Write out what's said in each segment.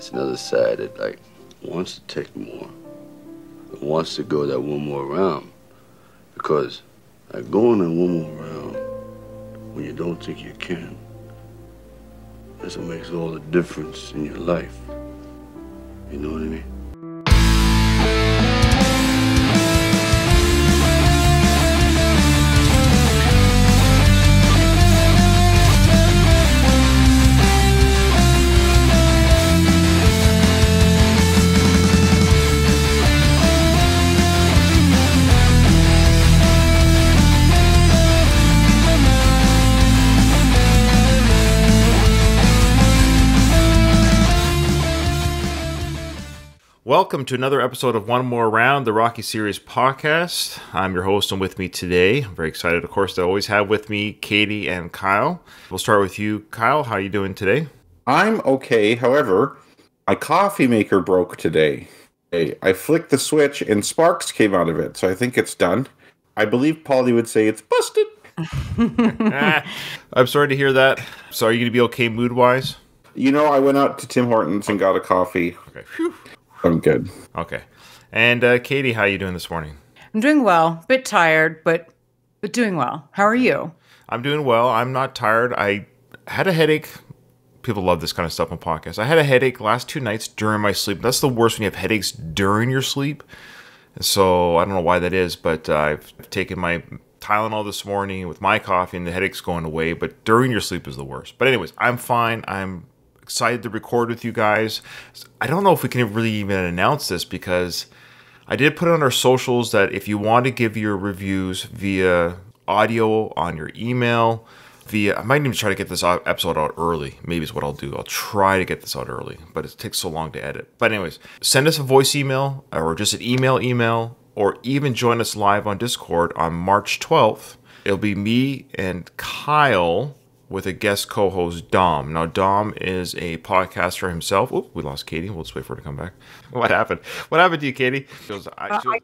it's another side that like wants to take more, and wants to go that one more round, because like going that one more round when you don't think you can. That's what makes all the difference in your life. You know what I mean? Welcome to another episode of One More Round, the Rocky Series podcast. I'm your host, and with me today, I'm very excited, of course, to always have with me Katie and Kyle. We'll start with you, Kyle. How are you doing today? I'm okay. However, my coffee maker broke today. I I flicked the switch and sparks came out of it, so I think it's done. I believe Paulie would say it's busted. I'm sorry to hear that. So, are you going to be okay mood wise? You know, I went out to Tim Hortons and got a coffee. Okay. Phew. I'm good. Okay. And uh, Katie, how are you doing this morning? I'm doing well. Bit tired, but but doing well. How are you? I'm doing well. I'm not tired. I had a headache. People love this kind of stuff on podcasts. I had a headache last two nights during my sleep. That's the worst when you have headaches during your sleep. So I don't know why that is, but uh, I've taken my Tylenol this morning with my coffee, and the headache's going away. But during your sleep is the worst. But anyways, I'm fine. I'm excited to record with you guys. I don't know if we can really even announce this because I did put on our socials that if you want to give your reviews via audio on your email, via I might even try to get this episode out early. Maybe is what I'll do. I'll try to get this out early, but it takes so long to edit. But anyways, send us a voice email uh, or just an email email or even join us live on Discord on March 12th. It'll be me and Kyle with a guest co-host Dom. Now Dom is a podcaster himself. Oh, we lost Katie. We'll just wait for her to come back. What happened? What happened to you, Katie? She goes, I, Uh, she- I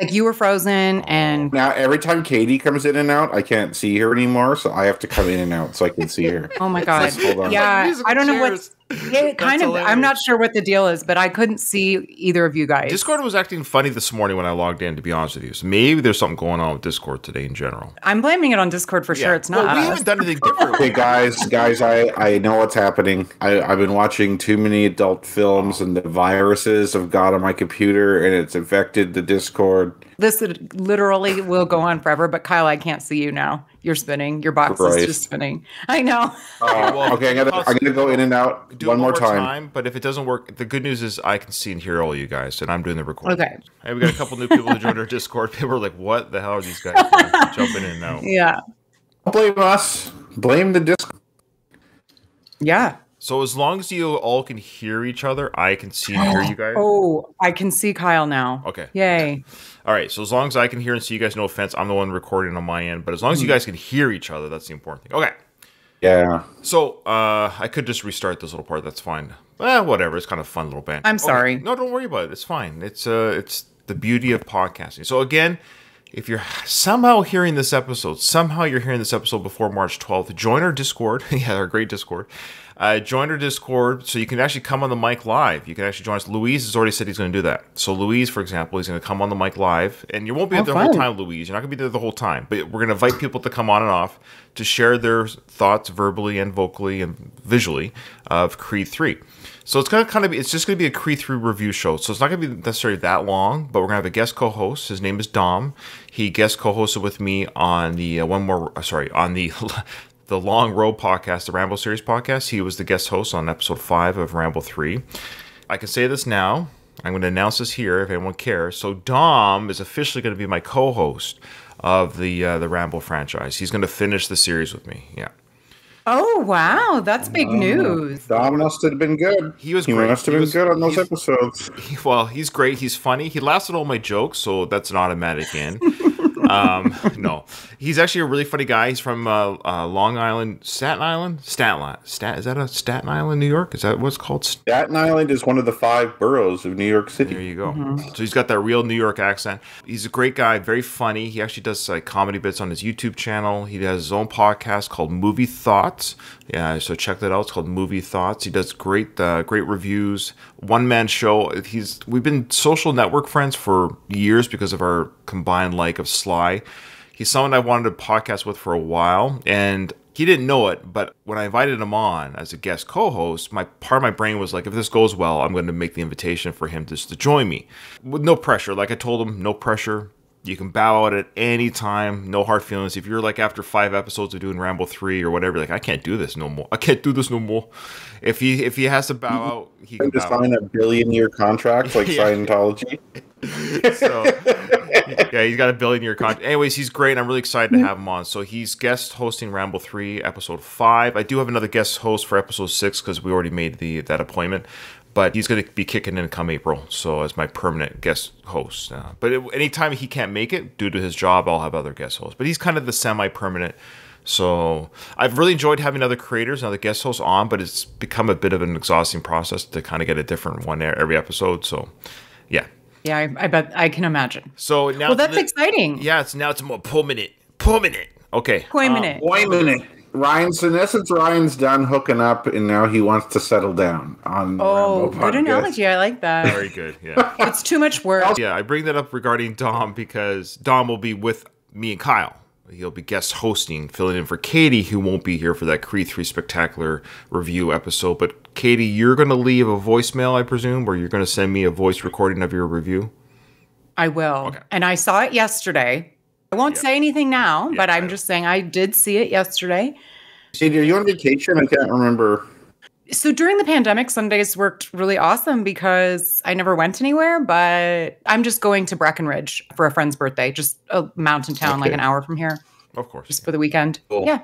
like you were frozen and Now, every time Katie comes in and out, I can't see her anymore, so I have to come in and out so I can see her. oh my god. Hold on. Yeah, Musical I don't know chairs. what it kind of I'm not sure what the deal is, but I couldn't see either of you guys. Discord was acting funny this morning when I logged in. To be honest with you, so maybe there's something going on with Discord today in general. I'm blaming it on Discord for sure. It's not Well, we us. haven't done anything different. Hey guys, guys, I, I know what's happening. I, I've been watching too many adult films and the viruses have got on my computer and it's infected the Discord. This literally will go on forever, but Kyle, I can't see you now. You're spinning. Your box Christ. is just spinning. I know. Uh, well, okay, I'm gonna I'm gonna go in and out Do it one more time. But if it doesn't work, the good news is I can see and hear all you guys, and I'm doing the recording. Okay. Hey, we got a couple new people who joined our Discord. People are like, "What the hell are these guys doing? jumping in now?" Yeah. Don't blame us. Blame the Discord. Yeah. So as long as you all can hear each other, I can see and hear you guys. Oh, I can see Kyle now. Okay. Yay. All right. So as long as I can hear and see you guys, no offense, I'm the one recording on my end. But as long as you guys can hear each other, that's the important thing. Okay. Yeah. So uh, I could just restart this little part. That's fine. Eh, whatever. It's kind of fun little band. I'm sorry. No, don't worry about it. It's fine. It's uh, it's the beauty of podcasting. So again, if you're somehow hearing this episode, somehow you're hearing this episode before March 12th, join our Discord. yeah, our great Discord. Uh, join our Discord so you can actually come on the mic live. You can actually join us. Louise has already said he's going to do that. So Louise, for example, he's going to come on the mic live, and you won't be Oh, there the whole time, Louise. You're not going to be there the whole time, but we're going to invite people to come on and off to share their thoughts verbally and vocally and visually of Creed 3. So it's going to kind of be, it's just going to be a Creed 3 review show. So it's not going to be necessarily that long, but we're going to have a guest co-host. His name is Dom. He guest co-hosted with me on the uh, one more, uh, sorry, on the the Long Road podcast, the Rambo series podcast. He was the guest host on episode five of Rambo 3. I can say this now. I'm going to announce this here if anyone cares. So Dom is officially going to be my co-host of the uh, the Rambo franchise. He's going to finish the series with me. Yeah. Oh wow, that's big news. Dom must have been good. He was He great. must have He been was- good on those episodes. He- well, he's great. He's funny. He laughs at all my jokes, so that's an automatic in. um, no, he's actually a really funny guy. He's from uh, uh, Long Island, Staten Island, Staten Island. Stat is that a Staten Island, New York? Is that what's called? Staten Island is one of the five boroughs of New York City. There you go. So he's got that real New York accent. He's a great guy, very funny. He actually does like comedy bits on his YouTube channel. He has his own podcast called Movie Thoughts. Yeah, so check that out. It's called Movie Thoughts. He does great, uh, great reviews. One man show. He's we've been social network friends for years because of our combined like of He's someone I wanted to podcast with for a while, and he didn't know it. But when I invited him on as a guest co-host, my part of my brain was like, if this goes well, I'm going to make the invitation for him just to join me with no pressure. Like I told him, no pressure. You can bow out at any time, no hard feelings. If you're like after five episodes of doing Rambo three or whatever, like I can't do this no more. I can't do this no more. If he if he has to bow out, he can And to bow out. sign a billion year contract like Yeah. Scientology. So yeah, he's got a billion year contract. Anyways, he's great. I'm really excited to mm-hmm. have him on. So he's guest hosting Rambo three, episode five. I do have another guest host for episode six because we already made the that appointment. But he's going to be kicking in come April, so as my permanent guest host. Uh, but it, anytime he can't make it due to his job, I'll have other guest hosts. But he's kind of the semi-permanent. So I've really enjoyed having other creators and other guest hosts on, but it's become a bit of an exhausting process to kind of get a different one every episode. So yeah, Yeah, I, I bet I can imagine. so now Well, that's the- exciting. Yeah, it's now it's more permanent. Permanent. Okay. Wait a minute. Wait a minute. Ryan's in essence, Ryan's done hooking up, and now he wants to settle down on. oh, good analogy. I like that. Very good. Yeah. it's too much work. Oh, yeah, I bring that up regarding Dom because Dom will be with me and Kyle. He'll be guest hosting, filling in for Katie, who won't be here for that Creed 3 Spectacular review episode. But Katie, you're going to leave a voicemail, I presume, or you're going to send me a voice recording of your review? I will. And I saw it yesterday. I won't say anything now, but I'm just saying I did see it yesterday. Sadie, are you on vacation? I can't remember. So during the pandemic, Sundays worked really awesome because I never went anywhere, but I'm just going to Breckenridge for a friend's birthday, just a mountain town like an hour from here, Of course. just for the weekend. Cool. Yeah.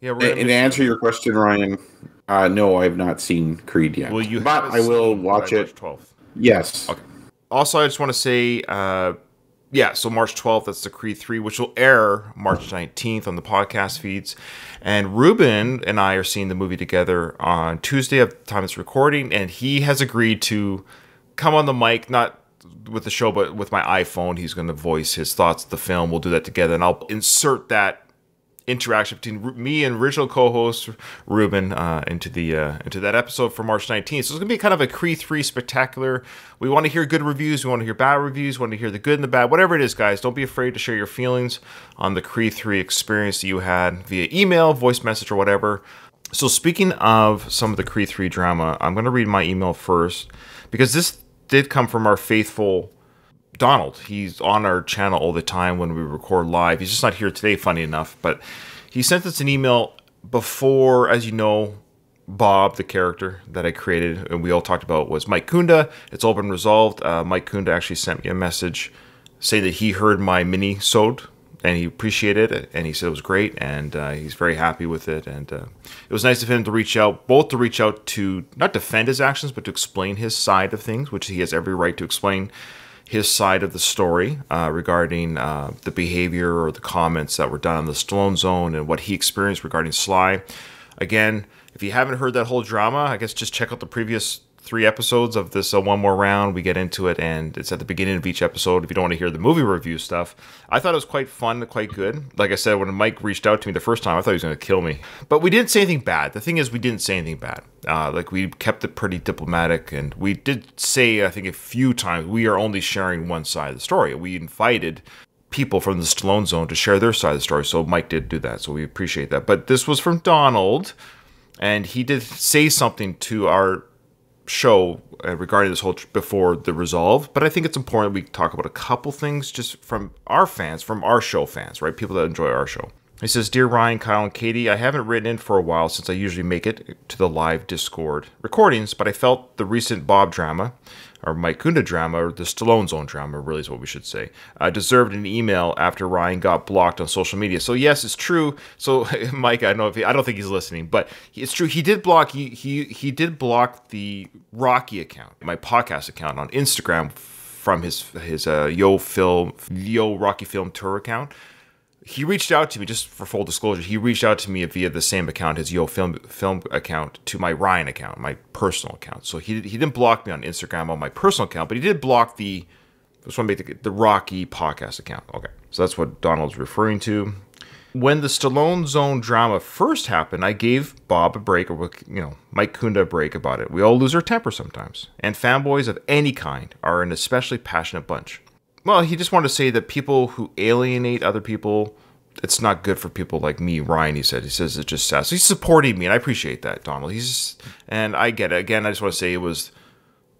Yeah, we're And gonna and to answer you. your question, Ryan, uh, no, I have not seen Creed yet. Will you but I will watch it. March 12th? Yes. Okay. Also, I just want to say, uh, yeah, so March 12th, that's the Creed 3, which will air March 19th on the podcast feeds. And Ruben and I are seeing the movie together on Tuesday at the time it's recording, and he has agreed to come on the mic, not with the show, but with my iPhone. He's going to voice his thoughts of the film. We'll do that together, and I'll insert that interaction between me and original co-host Ruben uh, into the uh, into that episode for March 19th. So it's going to be kind of a Creed 3 spectacular. We want to hear good reviews, we want to hear bad reviews, we want to hear the good and the bad, whatever it is, guys. Don't be afraid to share your feelings on the Creed 3 experience that you had via email, voice message, or whatever. So speaking of some of the Creed 3 drama, I'm going to read my email first because this did come from our faithful Donald. He's on our channel all the time when we record live. He's just not here today, funny enough. But he sent us an email before, as you know, Bob, the character that I created and we all talked about, was Mike Kunda. It's all been resolved. Uh, Mike Kunda actually sent me a message saying that he heard my mini sode and he appreciated it and he said it was great and uh, he's very happy with it and uh, it was nice of him to reach out both to reach out to not defend his actions but to explain his side of things which he has every right to explain his side of the story uh, regarding uh, the behavior or the comments that were done on the Stallone Zone and what he experienced regarding Sly. Again, if you haven't heard that whole drama, I guess just check out the previous three episodes of this uh, one more round. We get into it, and it's at the beginning of each episode. If you don't want to hear the movie review stuff, I thought it was quite fun, quite good. Like I said, when Mike reached out to me the first time, I thought he was going to kill me, but we didn't say anything bad. The thing is, we didn't say anything bad. Uh, like we kept it pretty diplomatic, and we did say, I think, a few times we are only sharing one side of the story. We invited people from the Stallone zone to share their side of the story. So Mike did do that. So we appreciate that. But this was from Donald, and he did say something to our show uh, regarding this whole tr- before the resolve. But I think it's important we talk about a couple things just from our fans, from our show fans, right? People that enjoy our show. He says, Dear Ryan, Kyle, and Katie, I haven't written in for a while since I usually make it to the live Discord recordings, but I felt the recent Bob drama, or Mike Kunda drama, or the Stallone Zone drama, really is what we should say, uh, deserved an email after Ryan got blocked on social media. So yes, it's true. So Mike, I don't know if he, I don't think he's listening, but it's true. He did block. He he he did block the Rocky account, my podcast account on Instagram from his his uh, Yo Film Yo Rocky Film Tour account. He reached out to me just for full disclosure. He reached out to me via the same account, his Yo Film Film account, to my Ryan account, my personal account. So he he didn't block me on Instagram on my personal account, but he did block the to make the, the Rocky podcast account. Okay, so that's what Donald's referring to. When the Stallone Zone drama first happened, I gave Bob a break, or you know, Mike Kunda a break about it. We all lose our temper sometimes, and fanboys of any kind are an especially passionate bunch. Well, he just wanted to say that people who alienate other people, it's not good for people like me, Ryan. He said. He says it's just sad. So he's supporting me, and I appreciate that, Donald. He's and I get it. Again, I just want to say it was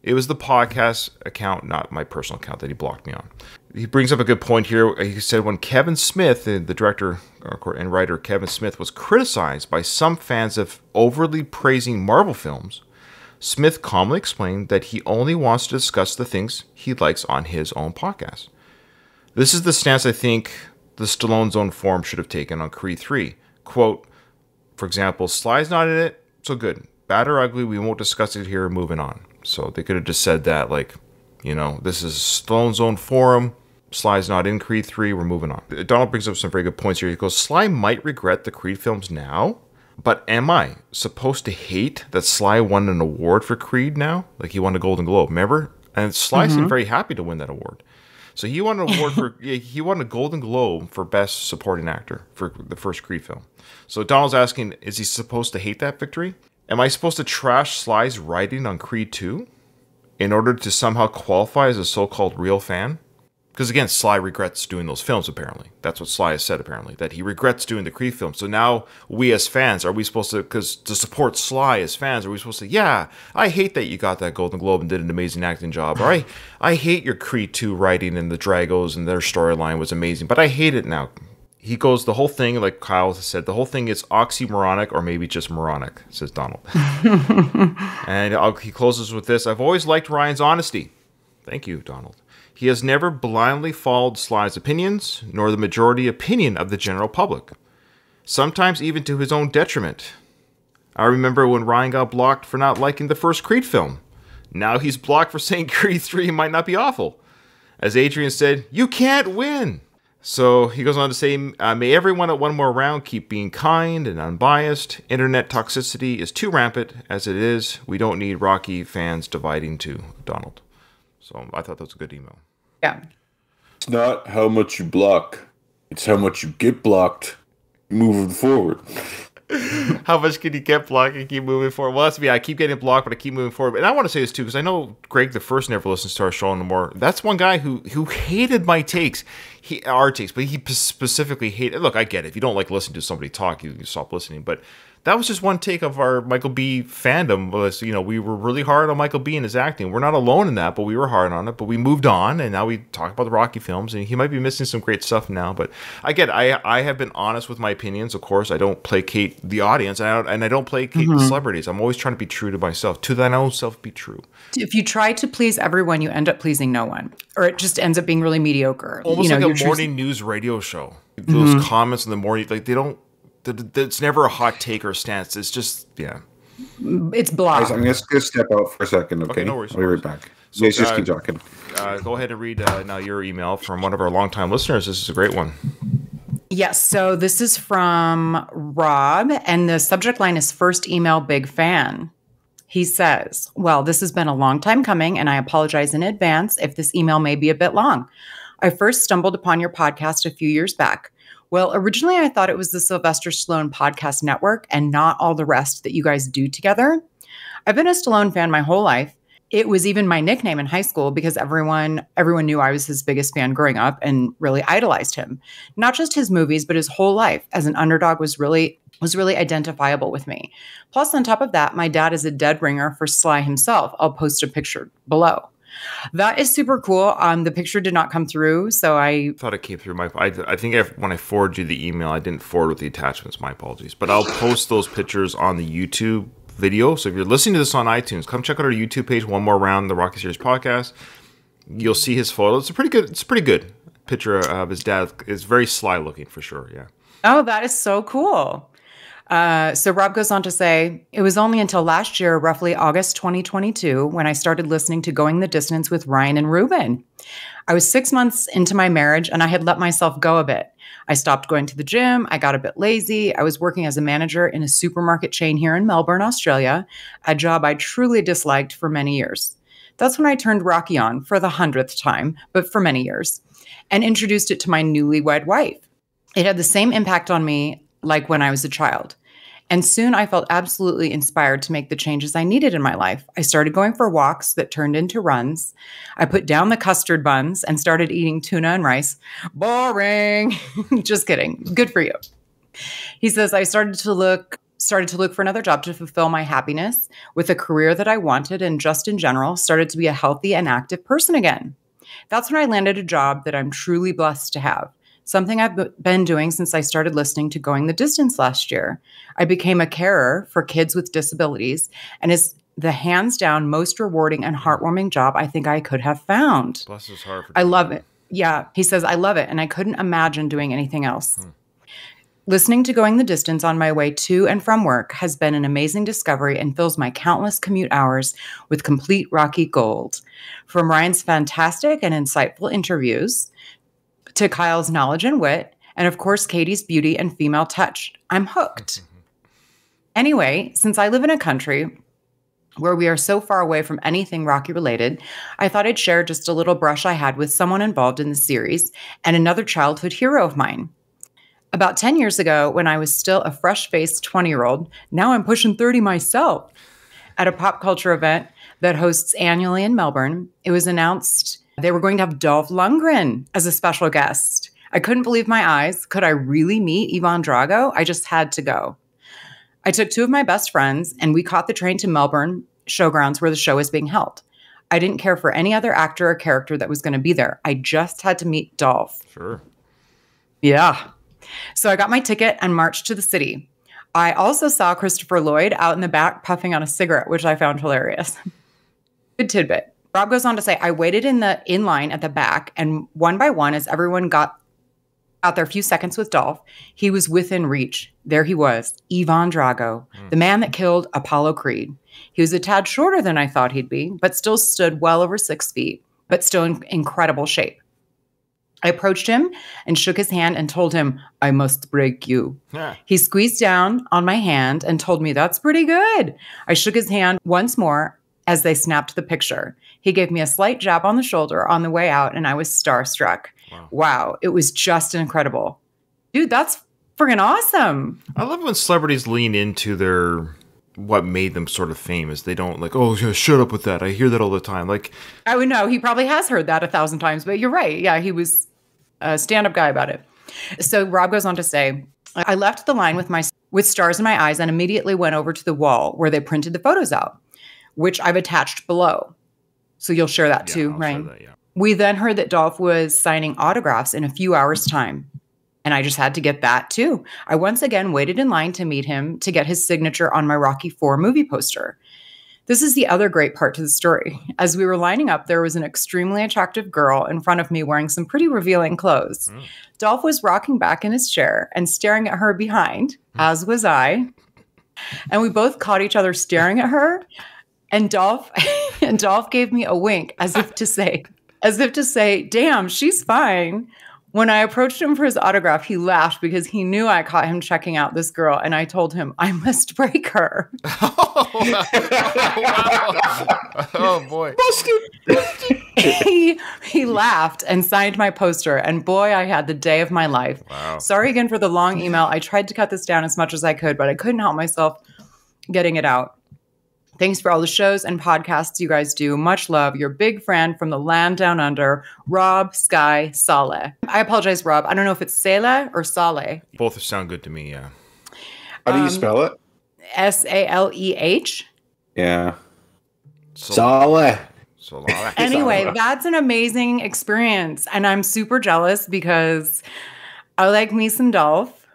it was the podcast account, not my personal account, that he blocked me on. He brings up a good point here. He said when Kevin Smith, the director uh, and writer Kevin Smith, was criticized by some fans of overly praising Marvel films, Smith calmly explained that he only wants to discuss the things he likes on his own podcast. This is the stance I think the Stallone Zone forum should have taken on Creed 3. Quote, for example, Sly's not in it, so good. Bad or ugly, we won't discuss it here, moving on. So they could have just said that, like, you know, this is Stallone Zone Forum. Sly's not in Creed 3. We're moving on. Donald brings up some very good points here. He goes, Sly might regret the Creed films now, but am I supposed to hate that Sly won an award for Creed now? Like he won a Golden Globe, remember? And Sly mm-hmm. seemed very happy to win that award. So he won an award for he won a Golden Globe for Best Supporting Actor for the first Creed film. So Donald's asking, is he supposed to hate that victory? Am I supposed to trash Sly's writing on Creed 2 in order to somehow qualify as a so called real fan? Because again, Sly regrets doing those films, apparently. That's what Sly has said, apparently, that he regrets doing the Creed films. So now we as fans, are we supposed to, because to support Sly as fans, are we supposed to, yeah, I hate that you got that Golden Globe and did an amazing acting job. Or I, I hate your Creed 2 writing and the Dragos and their storyline was amazing, but I hate it now he goes the whole thing like kyle said the whole thing is oxymoronic or maybe just moronic says donald and I'll, he closes with this i've always liked ryan's honesty thank you donald he has never blindly followed sly's opinions nor the majority opinion of the general public sometimes even to his own detriment i remember when ryan got blocked for not liking the first creed film now he's blocked for saying creed 3 might not be awful as adrian said you can't win so he goes on to say, uh, May everyone at one more round keep being kind and unbiased. Internet toxicity is too rampant as it is. We don't need Rocky fans dividing too, Donald. So I thought that was a good email. Yeah. It's not how much you block, it's how much you get blocked moving forward. How much can you get blocked and keep moving forward? Well, that's me. I keep getting blocked, but I keep moving forward. And I want to say this too, because I know Greg the first never listens to our show anymore. That's one guy who who hated my takes. He our takes, but he specifically hated. Look, I get it. If you don't like listening to somebody talk, you, you stop listening. But that was just one take of our Michael B fandom. Was you know we were really hard on Michael B and his acting. We're not alone in that, but we were hard on it. But we moved on, and now we talk about the Rocky films, and he might be missing some great stuff now. But I get, I I have been honest with my opinions. Of course, I don't placate the audience, and I don't, and I don't placate mm-hmm. celebrities. I'm always trying to be true to myself. To thine own self, be true. If you try to please everyone, you end up pleasing no one, or it just ends up being really mediocre. Almost you know, like a morning true... news radio show. Those mm-hmm. comments in the morning, like they don't it's never a hot take or stance. It's just yeah. It's blocked. I'm just gonna step out for a second. Okay, okay no worries. I'll be right back. So, yes, just uh, keep talking. Uh, go ahead and read uh, now your email from one of our longtime listeners. This is a great one. Yes. So this is from Rob, and the subject line is first email big fan. He says, Well, this has been a long time coming, and I apologize in advance if this email may be a bit long. I first stumbled upon your podcast a few years back. Well, originally I thought it was the Sylvester Stallone podcast network and not all the rest that you guys do together. I've been a Stallone fan my whole life. It was even my nickname in high school because everyone everyone knew I was his biggest fan growing up and really idolized him. Not just his movies, but his whole life as an underdog was really was really identifiable with me. Plus on top of that, my dad is a dead ringer for Sly himself. I'll post a picture below. That is super cool. Um, the picture did not come through, so I thought it came through. My, I, I think I, when I forwarded you the email, I didn't forward with the attachments. My apologies, but I'll post those pictures on the YouTube video. So if you're listening to this on iTunes, come check out our YouTube page. One more round, the Rocky Series podcast. You'll see his photo. It's a pretty good. It's a pretty good picture of his dad. It's very sly looking for sure. Yeah. Oh, that is so cool. Uh, so Rob goes on to say, it was only until last year, roughly August 2022, when I started listening to Going the Distance with Ryan and Ruben. I was six months into my marriage and I had let myself go a bit. I stopped going to the gym. I got a bit lazy. I was working as a manager in a supermarket chain here in Melbourne, Australia, a job I truly disliked for many years. That's when I turned Rocky on for the hundredth time, but for many years, and introduced it to my newlywed wife. It had the same impact on me like when I was a child. And soon I felt absolutely inspired to make the changes I needed in my life. I started going for walks that turned into runs. I put down the custard buns and started eating tuna and rice. Boring. Just kidding. Good for you. He says I started to look started to look for another job to fulfill my happiness with a career that I wanted and just in general started to be a healthy and active person again. That's when I landed a job that I'm truly blessed to have something I've been doing since I started listening to Going the Distance last year. I became a carer for kids with disabilities and is the hands down most rewarding and heartwarming job I think I could have found. Bless his heart. I love it. Yeah, he says, I love it, and I couldn't imagine doing anything else. Hmm. Listening to Going the Distance on my way to and from work has been an amazing discovery and fills my countless commute hours with complete Rocky gold. From Ryan's fantastic and insightful interviews to Kyle's knowledge and wit, and of course, Katie's beauty and female touch. I'm hooked. Mm-hmm. Anyway, since I live in a country where we are so far away from anything Rocky related, I thought I'd share just a little brush I had with someone involved in the series and another childhood hero of mine. About 10 years ago, when I was still a fresh faced 20 year old, now I'm pushing 30 myself, at a pop culture event that hosts annually in Melbourne, it was announced they were going to have Dolph Lundgren as a special guest. I couldn't believe my eyes. Could I really meet Ivan Drago? I just had to go. I took two of my best friends and we caught the train to Melbourne showgrounds where the show was being held. I didn't care for any other actor or character that was going to be there. I just had to meet Dolph. Sure. Yeah. So I got my ticket and marched to the city. I also saw Christopher Lloyd out in the back puffing on a cigarette, which I found hilarious. Good tidbit. Rob goes on to say, I waited in the in line at the back, and one by one, as everyone got out there a few seconds with Dolph, he was within reach. There he was, Ivan Drago, mm. the man that killed Apollo Creed. He was a tad shorter than I thought he'd be, but still stood well over six feet, but still in incredible shape. I approached him and shook his hand and told him, I must break you. Yeah. He squeezed down on my hand and told me, That's pretty good. I shook his hand once more as they snapped the picture. He gave me a slight jab on the shoulder on the way out, and I was starstruck. Wow. wow it was just incredible. Dude, that's friggin' awesome. I love when celebrities lean into their what made them sort of famous. They don't like, oh, yeah, shut up with that. I hear that all the time. Like, I would know he probably has heard that a thousand times, but you're right. Yeah, he was a stand-up guy about it. So Rob goes on to say, I left the line with my with stars in my eyes and immediately went over to the wall where they printed the photos out which I've attached below. So you'll share that yeah, too, I'll right? That, yeah. We then heard that Dolph was signing autographs in a few hours' time. And I just had to get that too. I once again waited in line to meet him to get his signature on my Rocky 4 movie poster. This is the other great part to the story. As we were lining up, there was an extremely attractive girl in front of me wearing some pretty revealing clothes. Mm. Dolph was rocking back in his chair and staring at her behind, mm. as was I. And we both caught each other staring at her. And Dolph and Dolph gave me a wink as if to say, as if to say, damn, she's fine. When I approached him for his autograph, he laughed because he knew I caught him checking out this girl, and I told him I must break her. oh, oh boy. he he laughed and signed my poster, and boy, I had the day of my life. Wow. Sorry again for the long email. I tried to cut this down as much as I could, but I couldn't help myself getting it out. Thanks for all the shows and podcasts you guys do. Much love. Your big friend from the land down under, Rob Sky Saleh. I apologize, Rob. I don't know if it's Saleh or Saleh. Both sound good to me, yeah. How do you um, spell it? S A L E H. Yeah. Saleh. Saleh. anyway, that's an amazing experience. And I'm super jealous because I like me some Dolph.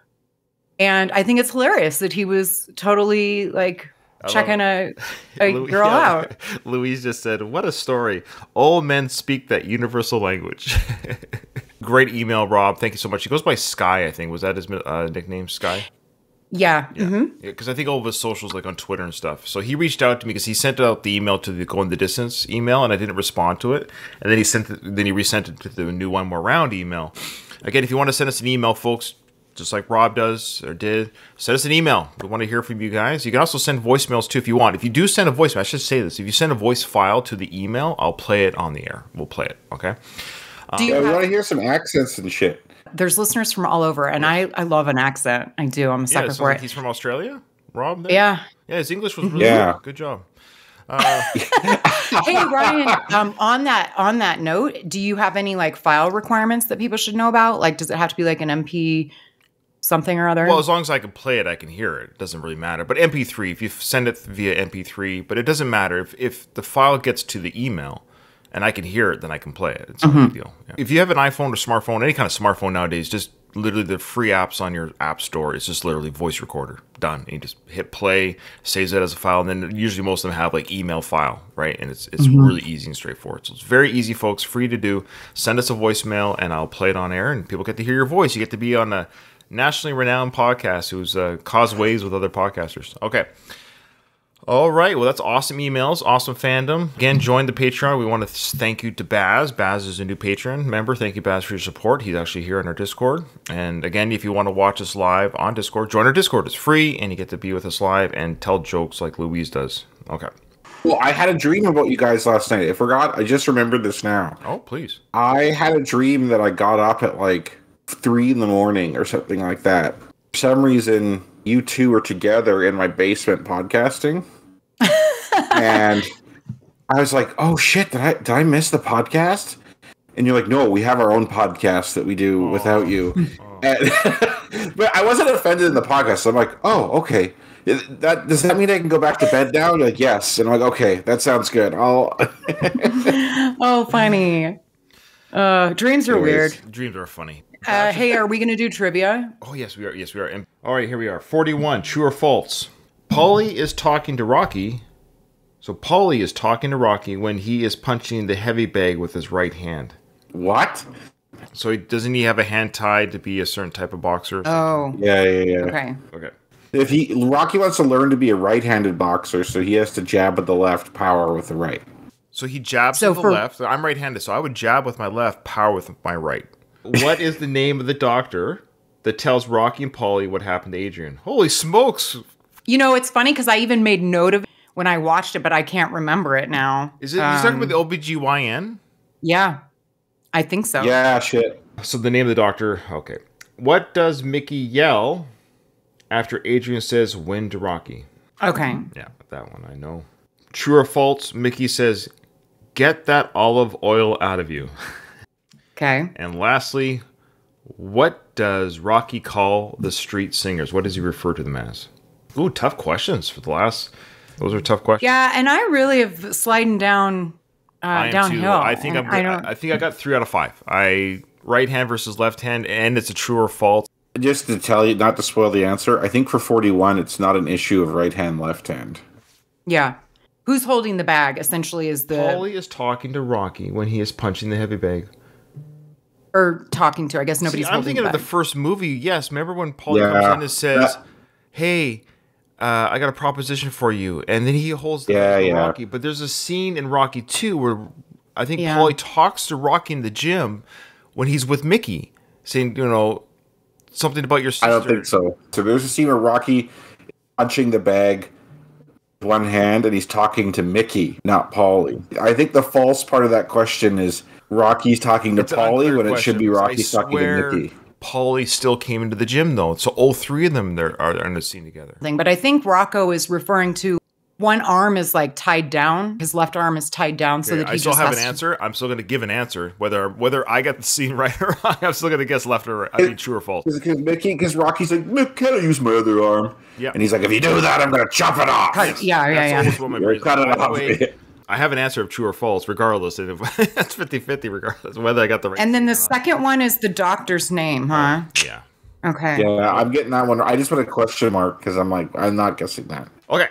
And I think it's hilarious that he was totally like checking a, a Louis, girl yeah, out. Louise just said, What a story. All men speak that universal language. Great email, Rob. Thank you so much. He goes by Sky, I think. Was that his uh, nickname, Sky? Yeah. hmm because I think all of his socials like on Twitter and stuff. So he reached out to me because he sent out the email to the going the distance email, and I didn't respond to it. And then he sent it, then he resent it to the new one more round email. Again, if you want to send us an email, folks, just like Rob does or did, send us an email. We want to hear from you guys. You can also send voicemails too if you want. If you do send a voicemail, I should say this: if you send a voice file to the email, I'll play it on the air. We'll play it. Okay. Do you Yeah, we have- want to hear some accents and shit. there's listeners from all over, and I I love an accent. I do. I'm a sucker it sounds for like it. he's from Australia. Rob. there? Yeah. Yeah, his English was really Yeah. good. Good job. Hey Ryan, um, on that on that note, do you have any like file requirements that people should know about? Like, does it have to be like an MP something or other? Well, as long as I can play it, I can hear it. It doesn't really matter. But MP3, if you send it via MP3, but it doesn't matter if if the file gets to the email and I can hear it, then I can play it. It's no big mm-hmm. deal. Yeah. If you have an iPhone or smartphone, any kind of smartphone nowadays, just literally the free apps on your app store. It's just literally voice recorder done. And you just hit play, saves it as a file, and then usually most of them have like email file, right? And it's it's mm-hmm. really easy and straightforward. So it's very easy, folks. Free to do. Send us a voicemail, and I'll play it on air, and people get to hear your voice. You get to be on a nationally renowned podcast who's uh, caused waves with other podcasters. Okay. All right. Well, that's awesome emails, awesome fandom. Again, join the Patreon. We want to thank you to Baz. Baz is a new patron member. Thank you, Baz, for your support. He's actually here on our Discord. And again, if you want to watch us live on Discord, join our Discord. It's free, and you get to be with us live and tell jokes like Louise does. Okay. Well, I had a dream about you guys last night. I forgot. I just remembered this now. Oh, please. I had a dream that I got up at like three in the morning or something like that. For some reason, you two were together in my basement podcasting, and I was like, "Oh shit! Did I did I miss the podcast?" And you're like, "No, we have our own podcast that we do without you." And, but I wasn't offended in the podcast. So I'm like, "Oh, okay." That does that mean I can go back to bed now? You're like, yes. And I'm like, okay, that sounds good. I'll. oh, funny. Uh, dreams are Anyways. weird. Dreams are funny. Uh, hey, are we gonna do trivia? Oh, yes, we are. Yes, we are. And, all right, here we are. 41. True or false? Paulie is talking to Rocky. So Paulie is talking to Rocky when he is punching the heavy bag with his right hand. what? So he, doesn't he have a hand tied to be a certain type of boxer? Oh, Yeah, yeah, yeah. okay. okay. If he Rocky wants to learn to be a right-handed boxer, so he has to jab with the left, power with the right. So he jabs So with the for- left. I'm right-handed, so I would jab with my left, power with my right. What is the name of the doctor that tells Rocky and Paulie what happened to Adrian? Holy smokes! You know, it's funny because I even made note of it when I watched it, but I can't remember it now. Is it? he's talking Um, about the OBGYN? Yeah, I think so. Yeah, shit. So the name of the doctor. Okay. What does Mickey yell after Adrian says "win" to Rocky? Okay. Yeah, that one I know. True or false? Mickey says, "Get that olive oil out of you." Okay. And lastly, what does Rocky call the street singers? What does he refer to them as? Ooh, tough questions for the last. Those are tough questions. Yeah, and I really have sliding down uh, I downhill. too. I think I'm. I I, don't. I think I got three out of five. I right hand versus left hand, and it's a true or false. Just to tell you, not to spoil the answer, I think for 41, it's not an issue of right hand, left hand. yeah. Who's holding the bag? Essentially, is the Paulie is talking to Rocky when he is punching the heavy bag. Or talking to? I guess See, nobody's I'm thinking the of the first movie. Yes, remember when Paulie Yeah. comes in and says, That- "Hey, uh, I got a proposition for you," and then he holds the Yeah, yeah. Rocky. But there's a scene in Rocky Two where I think Yeah. Paulie talks to Rocky in the gym when he's with Mickey, saying, "You know, something about your sister." I don't think so. So there's a scene where Rocky punching the bag with one hand and he's talking to Mickey, not Paulie. I think the false part of that question is Rocky's talking to Polly an Paulie when it should be question, Rocky's I talking swear to Mickey. Paulie still came into the gym though, so all three of them there are in the scene together. thing. But I think Rocco is referring to one arm is like tied down. His left arm is tied down so that he I still just have has an to- answer. I'm still going to give an answer, whether whether I got the scene right or wrong. I'm still going to guess left or right. I mean, true or false. Because Mickey, because Rocky's like, "Mick, can I use my other arm? Yeah. And he's like, if you do that, I'm gonna chop it off. Cut- Yeah, yeah, That's yeah. almost what my You're cut it By the off. Way, I have an answer of true or false, regardless. And if that's 50 50, regardless whether I got the right. And then the second one is the doctor's name, huh? Yeah. Okay. Yeah, I'm getting that one. I just put a question mark because I'm like, I'm not guessing that. Okay.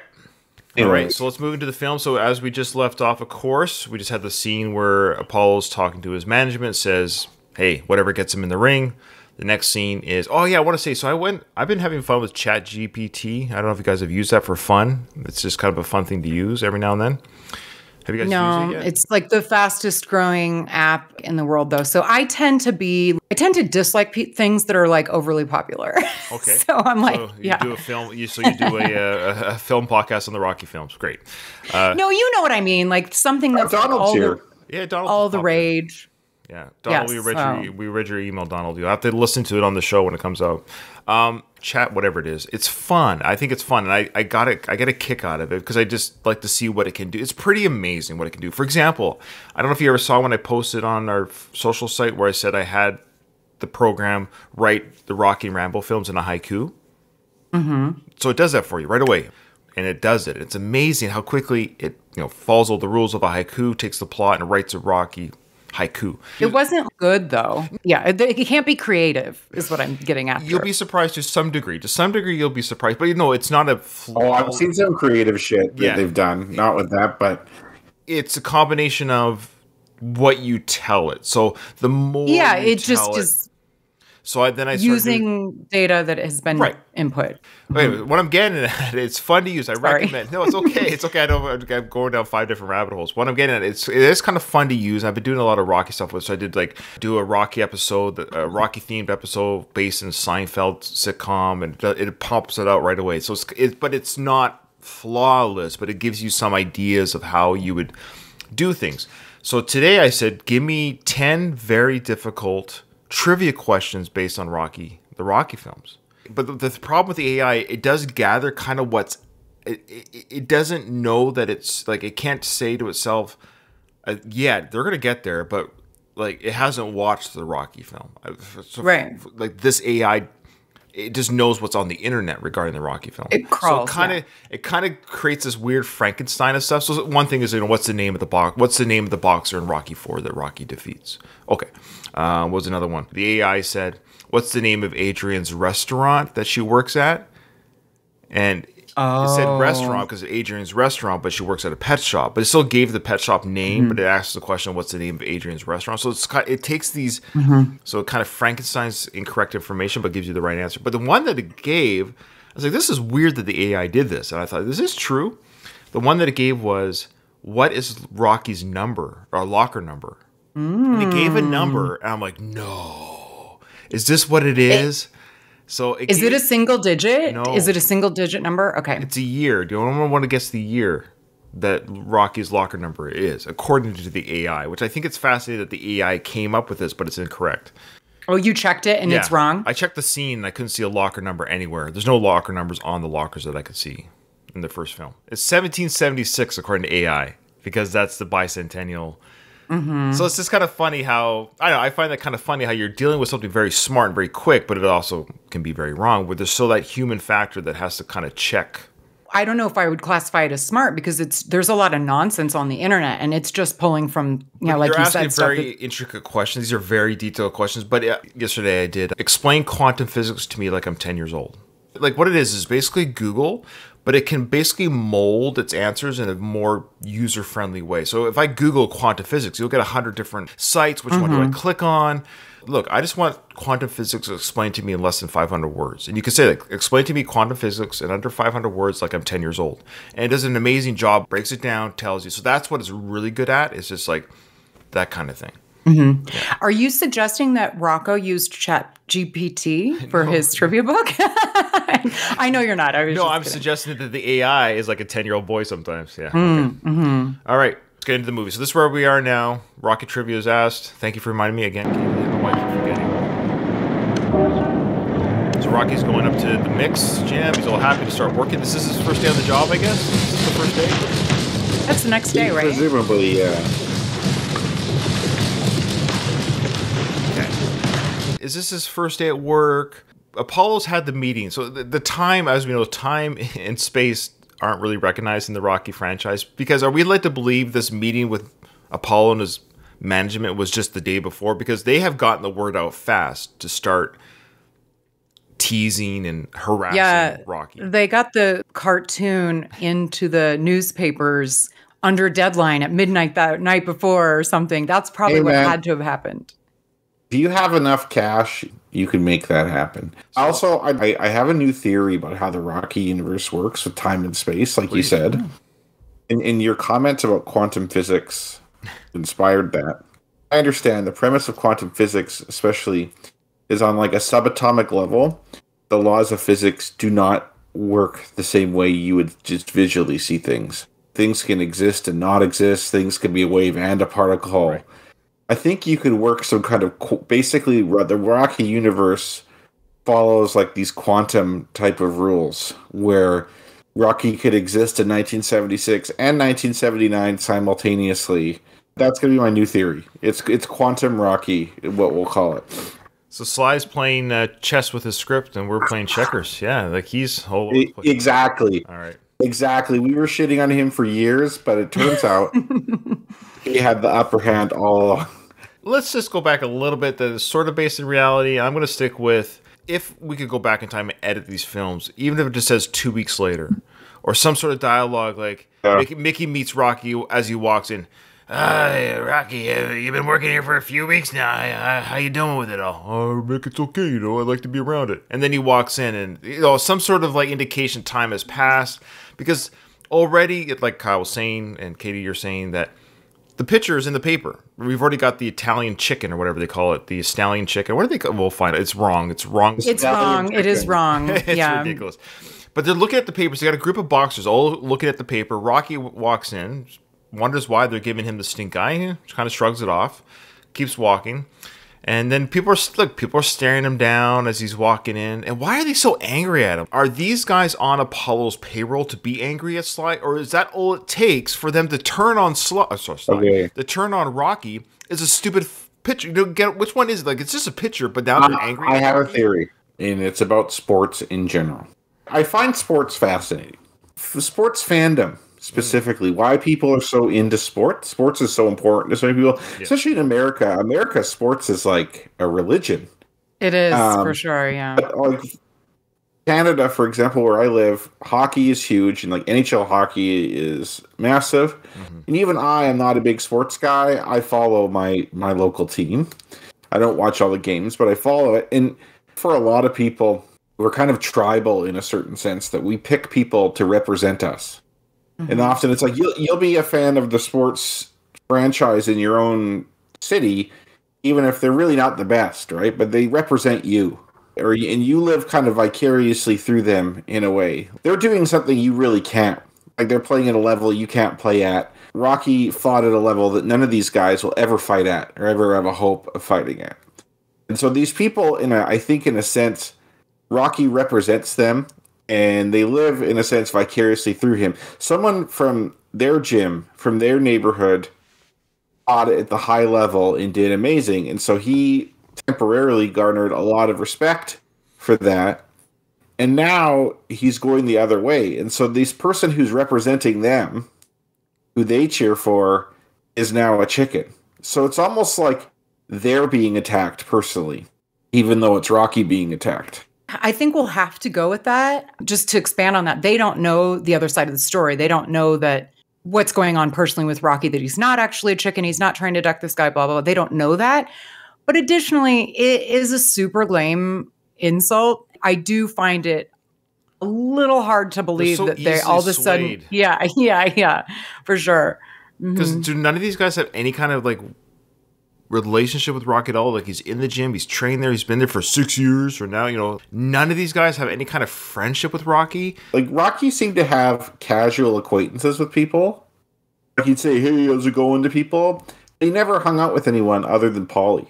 All right, so let's move into the film. So as we just left off, of course, we just had the scene where Apollo's talking to his management, says, "Hey, whatever gets him in the ring, The next scene is oh yeah, I want to say so. I went. I've been having fun with Chat GPT. I don't know if you guys have used that for fun. It's just kind of a fun thing to use every now and then. Have you guys No, used it yet? it's like the fastest growing app in the world, though. So I tend to be, I tend to dislike pe- things that are like overly popular. Okay. so I'm like, so you yeah. do a film. You, so you do a, a, a film podcast on the Rocky films. Great. Uh, no, you know what I mean. Like something that's Donald's all here. the, yeah, Donald. all the rage. Yeah, Donald, we read so- your we read your email, Donald. You have to listen to it on the show when it comes out. Um, chat, whatever it is, it's fun. I think it's fun, and I I got it. I get a kick out of it because I just like to see what it can do. It's pretty amazing what it can do. For example, I don't know if you ever saw when I posted on our social site where I said I had the program write the Rocky Rambo films in a haiku. Mm-hmm. So it does that for you right away. And it does it. It's amazing how quickly it you know follows all the rules of a haiku, takes the plot, and writes a Rocky haiku. It wasn't good though. Yeah, it, it can't be creative, is what I'm getting at. You'll be surprised to some degree. To some degree, you'll be surprised. But you know, it's not a. Flaw. Oh, I've seen some creative shit that Yeah. they've done. Not with that, but It's a combination of what you tell it. So the more. yeah, you it just tell is So I, then I doing- using data that has been Right. input. Wait, mm-hmm. what I'm getting at, it's fun to use. I Sorry. recommend. No, it's okay. It's okay. I know I'm going down five different rabbit holes. What I'm getting at, it's it is kind of fun to use. I've been doing a lot of Rocky stuff with. So I did like do a Rocky episode, a Rocky themed episode based in Seinfeld sitcom, and it, it pops it out right away. So it's it, but it's not flawless, but it gives you some ideas of how you would do things. So today I said, give me ten very difficult trivia questions based on Rocky, the Rocky films. But the, the problem with the AI, it does gather kind of what's. It, it, it doesn't know that it's like it can't say to itself, uh, "Yeah, they're gonna get there," but like it hasn't watched the Rocky film, Uh, so, Right. Like this AI, it just knows what's on the internet regarding the Rocky film. It crawls, So kind of it kind of creates this weird Frankenstein of stuff. So one thing is, you know, what's the name of the box? What's the name of the boxer in Rocky Four that Rocky defeats? Okay, uh, was another one? The AI said, "What's the name of Adrian's restaurant that she works at?" And it said restaurant because Adrian's restaurant, but she works at a pet shop. But it still gave the pet shop name, but it asks the question, "What's the name of Adrian's restaurant?" So it's it takes these, so it kind of Frankenstein's incorrect information, but gives you the right answer. But the one that it gave, I was like, "This is weird that the AI did this," and I thought, "This is true." The one that it gave was, "What is Rocky's number or locker number?" And it gave a hmm. number, and I'm like, "No, is this what it is?" so it Is it a single digit? No. Is it a single digit number? Okay. it's a year. Do you want to guess the year that Rocky's locker number is, according to the AI? Which I think it's fascinating that the AI came up with this, but it's incorrect. Oh, you checked it and it's wrong? I checked the scene. and I couldn't see a locker number anywhere. There's no locker numbers on the lockers that I could see in the first film. It's 1776 according to AI because that's the bicentennial. Mm-hmm. So it's just kind of funny how I don't know. I find that kind of funny how you're dealing with something very smart and very quick, but it also can be very wrong. Where there's still that human factor that has to kind of check I don't know if I would classify it as smart because it's there's a lot of nonsense on the internet and it's just pulling from you know like You're you asking said stuff very that- intricate questions. These are very detailed questions. But uh, yesterday I did explain quantum physics to me like I'm 10 years old. Like what it is is basically Google, but it can basically mold its answers in a more user friendly way. So if I Google quantum physics, you'll get a hundred different sites. Which one do Mm-hmm. I click on? Look, I just want quantum physics explained to me in less than 500 words. And you can say, like, explain to me quantum physics in under 500 words like I'm 10 years old. And it does an amazing job, breaks it down, tells you. So that's what it's really good at. It's just like that kind of thing. Mm-hmm. Are you suggesting that Rocco used Chat GPT for his trivia book? I know you're not. I was No, just I'm kidding. suggesting that the AI is like a 10 year old boy sometimes. Yeah. Hmm, okay. Mm-hmm. All right. Let's get into the movie. So this is where we are now. Rocket Trivia is asked. Thank you for reminding me again. Katie. I don't know why I keep forgetting. So Rocky's going up to the Mick's gym. He's all happy to start working. This is his first day on the job, I guess. Is the first day? That's the next day, right? presumably, yeah. Is this his first day at work? Apollo's had the meeting. So the, the time, as we know, time and space aren't really recognized in the Rocky franchise. Because are we led to believe this meeting with Apollo and his management was just the day before? Because they have gotten the word out fast to start teasing and harassing Yeah, Rocky. they got the cartoon into the newspapers under deadline at midnight that night before or something. That's probably Hey, what had to have happened. Do you have enough cash you can make that happen. Also, I, I have a new theory about how the Rocky universe works with time and space, like you said. In, in your comments about quantum physics, inspired that. I understand the premise of quantum physics, especially, is on like a subatomic level. The laws of physics do not work the same way you would just visually see things. Things can exist and not exist. Things can be a wave and a particle. Right. I think you could work some kind of basically the Rocky universe follows like these quantum type of rules where Rocky could exist in 1976 and 1979 simultaneously. That's going to be my new theory. It's it's quantum Rocky, what we'll call it. So Sly's playing uh, chess with his script, and we're playing checkers. Yeah, like he's all over the E- place. exactly. All right. Exactly. We were shitting on him for years, but it turns out he had the upper hand all along. Let's just go back a little bit. That is sort of based in reality. I'm going to stick with if we could go back in time and edit these films, even if it just says two weeks later, or some sort of dialogue like Yeah. Mickey, Mickey meets Rocky as he walks in. Hi, Rocky. Uh, you've been working here for a few weeks now. Uh, how you doing with it all? Oh, Mick, it's okay. You know, I like to be around it. And then he walks in, and you know, some sort of like indication time has passed because already, like Kyle was saying, and Katie, you're saying that the picture is in the paper. We've already got the Italian chicken or whatever they call it, the stallion chicken. What do they call? We'll find it. It's wrong. It's wrong. It's wrong. It is wrong. it's yeah. ridiculous. But they're looking at the papers. They got a group of boxers all looking at the paper. Rocky walks in, wonders why they're giving him the stink eye. He kind of shrugs it off, keeps walking, and then people are look. People are staring him down as he's walking in. And why are they so angry at him? Are these guys on Apollo's payroll to be angry at Sly, or is that all it takes for them to turn on Sly? uh, sorry, Sly Okay. to turn on Rocky is a stupid picture. You don't get which one is it? Like it's just a picture, but now they're angry. I at have a theory, and it's about sports in general. I find sports fascinating. F- sports fandom, specifically, why people are so into sports. Sports is so important to so many people, especially in America. America, sports is like a religion. It is Um, for sure. Yeah. But, like Canada, for example, where I live, hockey is huge, and like NHL hockey is massive. And even I am not a big sports guy. I follow my my local team. I don't watch all the games, but I follow it. And for a lot of people, we're kind of tribal in a certain sense that we pick people to represent us. And mm-hmm. often it's like you'll you'll be a fan of the sports franchise in your own city, even if they're really not the best, right? But they represent you, or and you live kind of vicariously through them in a way. They're doing something you really can't. Like they're playing at a level you can't play at. Rocky fought at a level that none of these guys will ever fight at, or ever have a hope of fighting at. And so these people, in a, I think, in a sense, Rocky represents them, and they live in a sense vicariously through him. Someone from their gym, from their neighborhood, fought at the high level and did amazing, and so he temporarily garnered a lot of respect for that. And now he's going the other way, and so this person who's representing them, who they cheer for, is now a chicken. So it's almost like they're being attacked personally, even though it's Rocky being attacked. I think we'll have to go with that. Just to expand on that, they don't know the other side of the story. They don't know that what's going on personally with Rocky, that he's not actually a chicken, he's not trying to duck this guy, blah, blah, blah. They don't know that. But additionally, it is a super lame insult. I do find it a little hard to believe so that they all of a sudden, swayed. yeah, yeah, yeah, for sure. Because Mm-hmm. do none of these guys have any kind of like relationship with Rocky at all? Like he's in the gym, he's trained there, he's been there for six years, or now you know none of these guys have any kind of friendship with Rocky. Like Rocky seemed to have casual acquaintances with people. Like he'd say, "Hey, how's it going?" to people. He never hung out with anyone other than Paulie.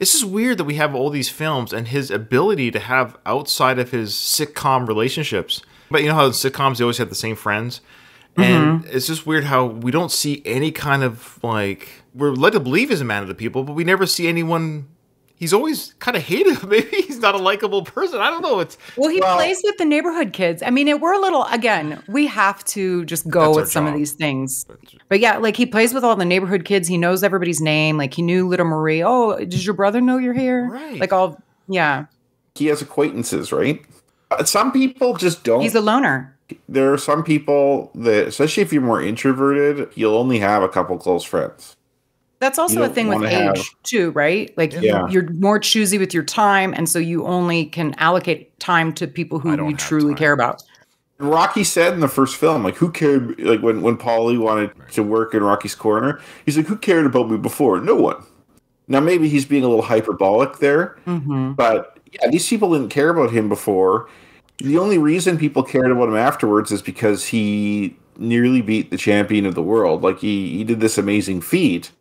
It's just weird that we have all these films and his ability to have outside of his sitcom relationships. But you know how in sitcoms they always have the same friends. And it's just weird how we don't see any kind of like we're led to believe he's a man of the people, but we never see anyone. He's always kind of hated. Maybe he's not a likable person. I don't know. It's Well, he Well- plays with the neighborhood kids. I mean, it, we're a little, again, we have to just go with some of these things. But yeah, like he plays with all the neighborhood kids. He knows everybody's name. Like he knew little Marie. Oh, does your brother know you're here? Right. Like all, yeah. He has acquaintances, right? Uh, Some people just don't. He's a loner. There are some people that, especially if you're more introverted, you'll only have a couple close friends. That's also a thing with age have- too, right? Like you- Yeah. you're more choosy with your time, and so you only can allocate time to people who you truly time. care about. Rocky said in the first film, like, who cared? Like when when Paulie wanted to work in Rocky's corner, he's like, who cared about me before? No one. Now maybe he's being a little hyperbolic there, hmm but yeah, these people didn't care about him before. The only reason people cared about him afterwards is because he nearly beat the champion of the world. Like he he did this amazing feat.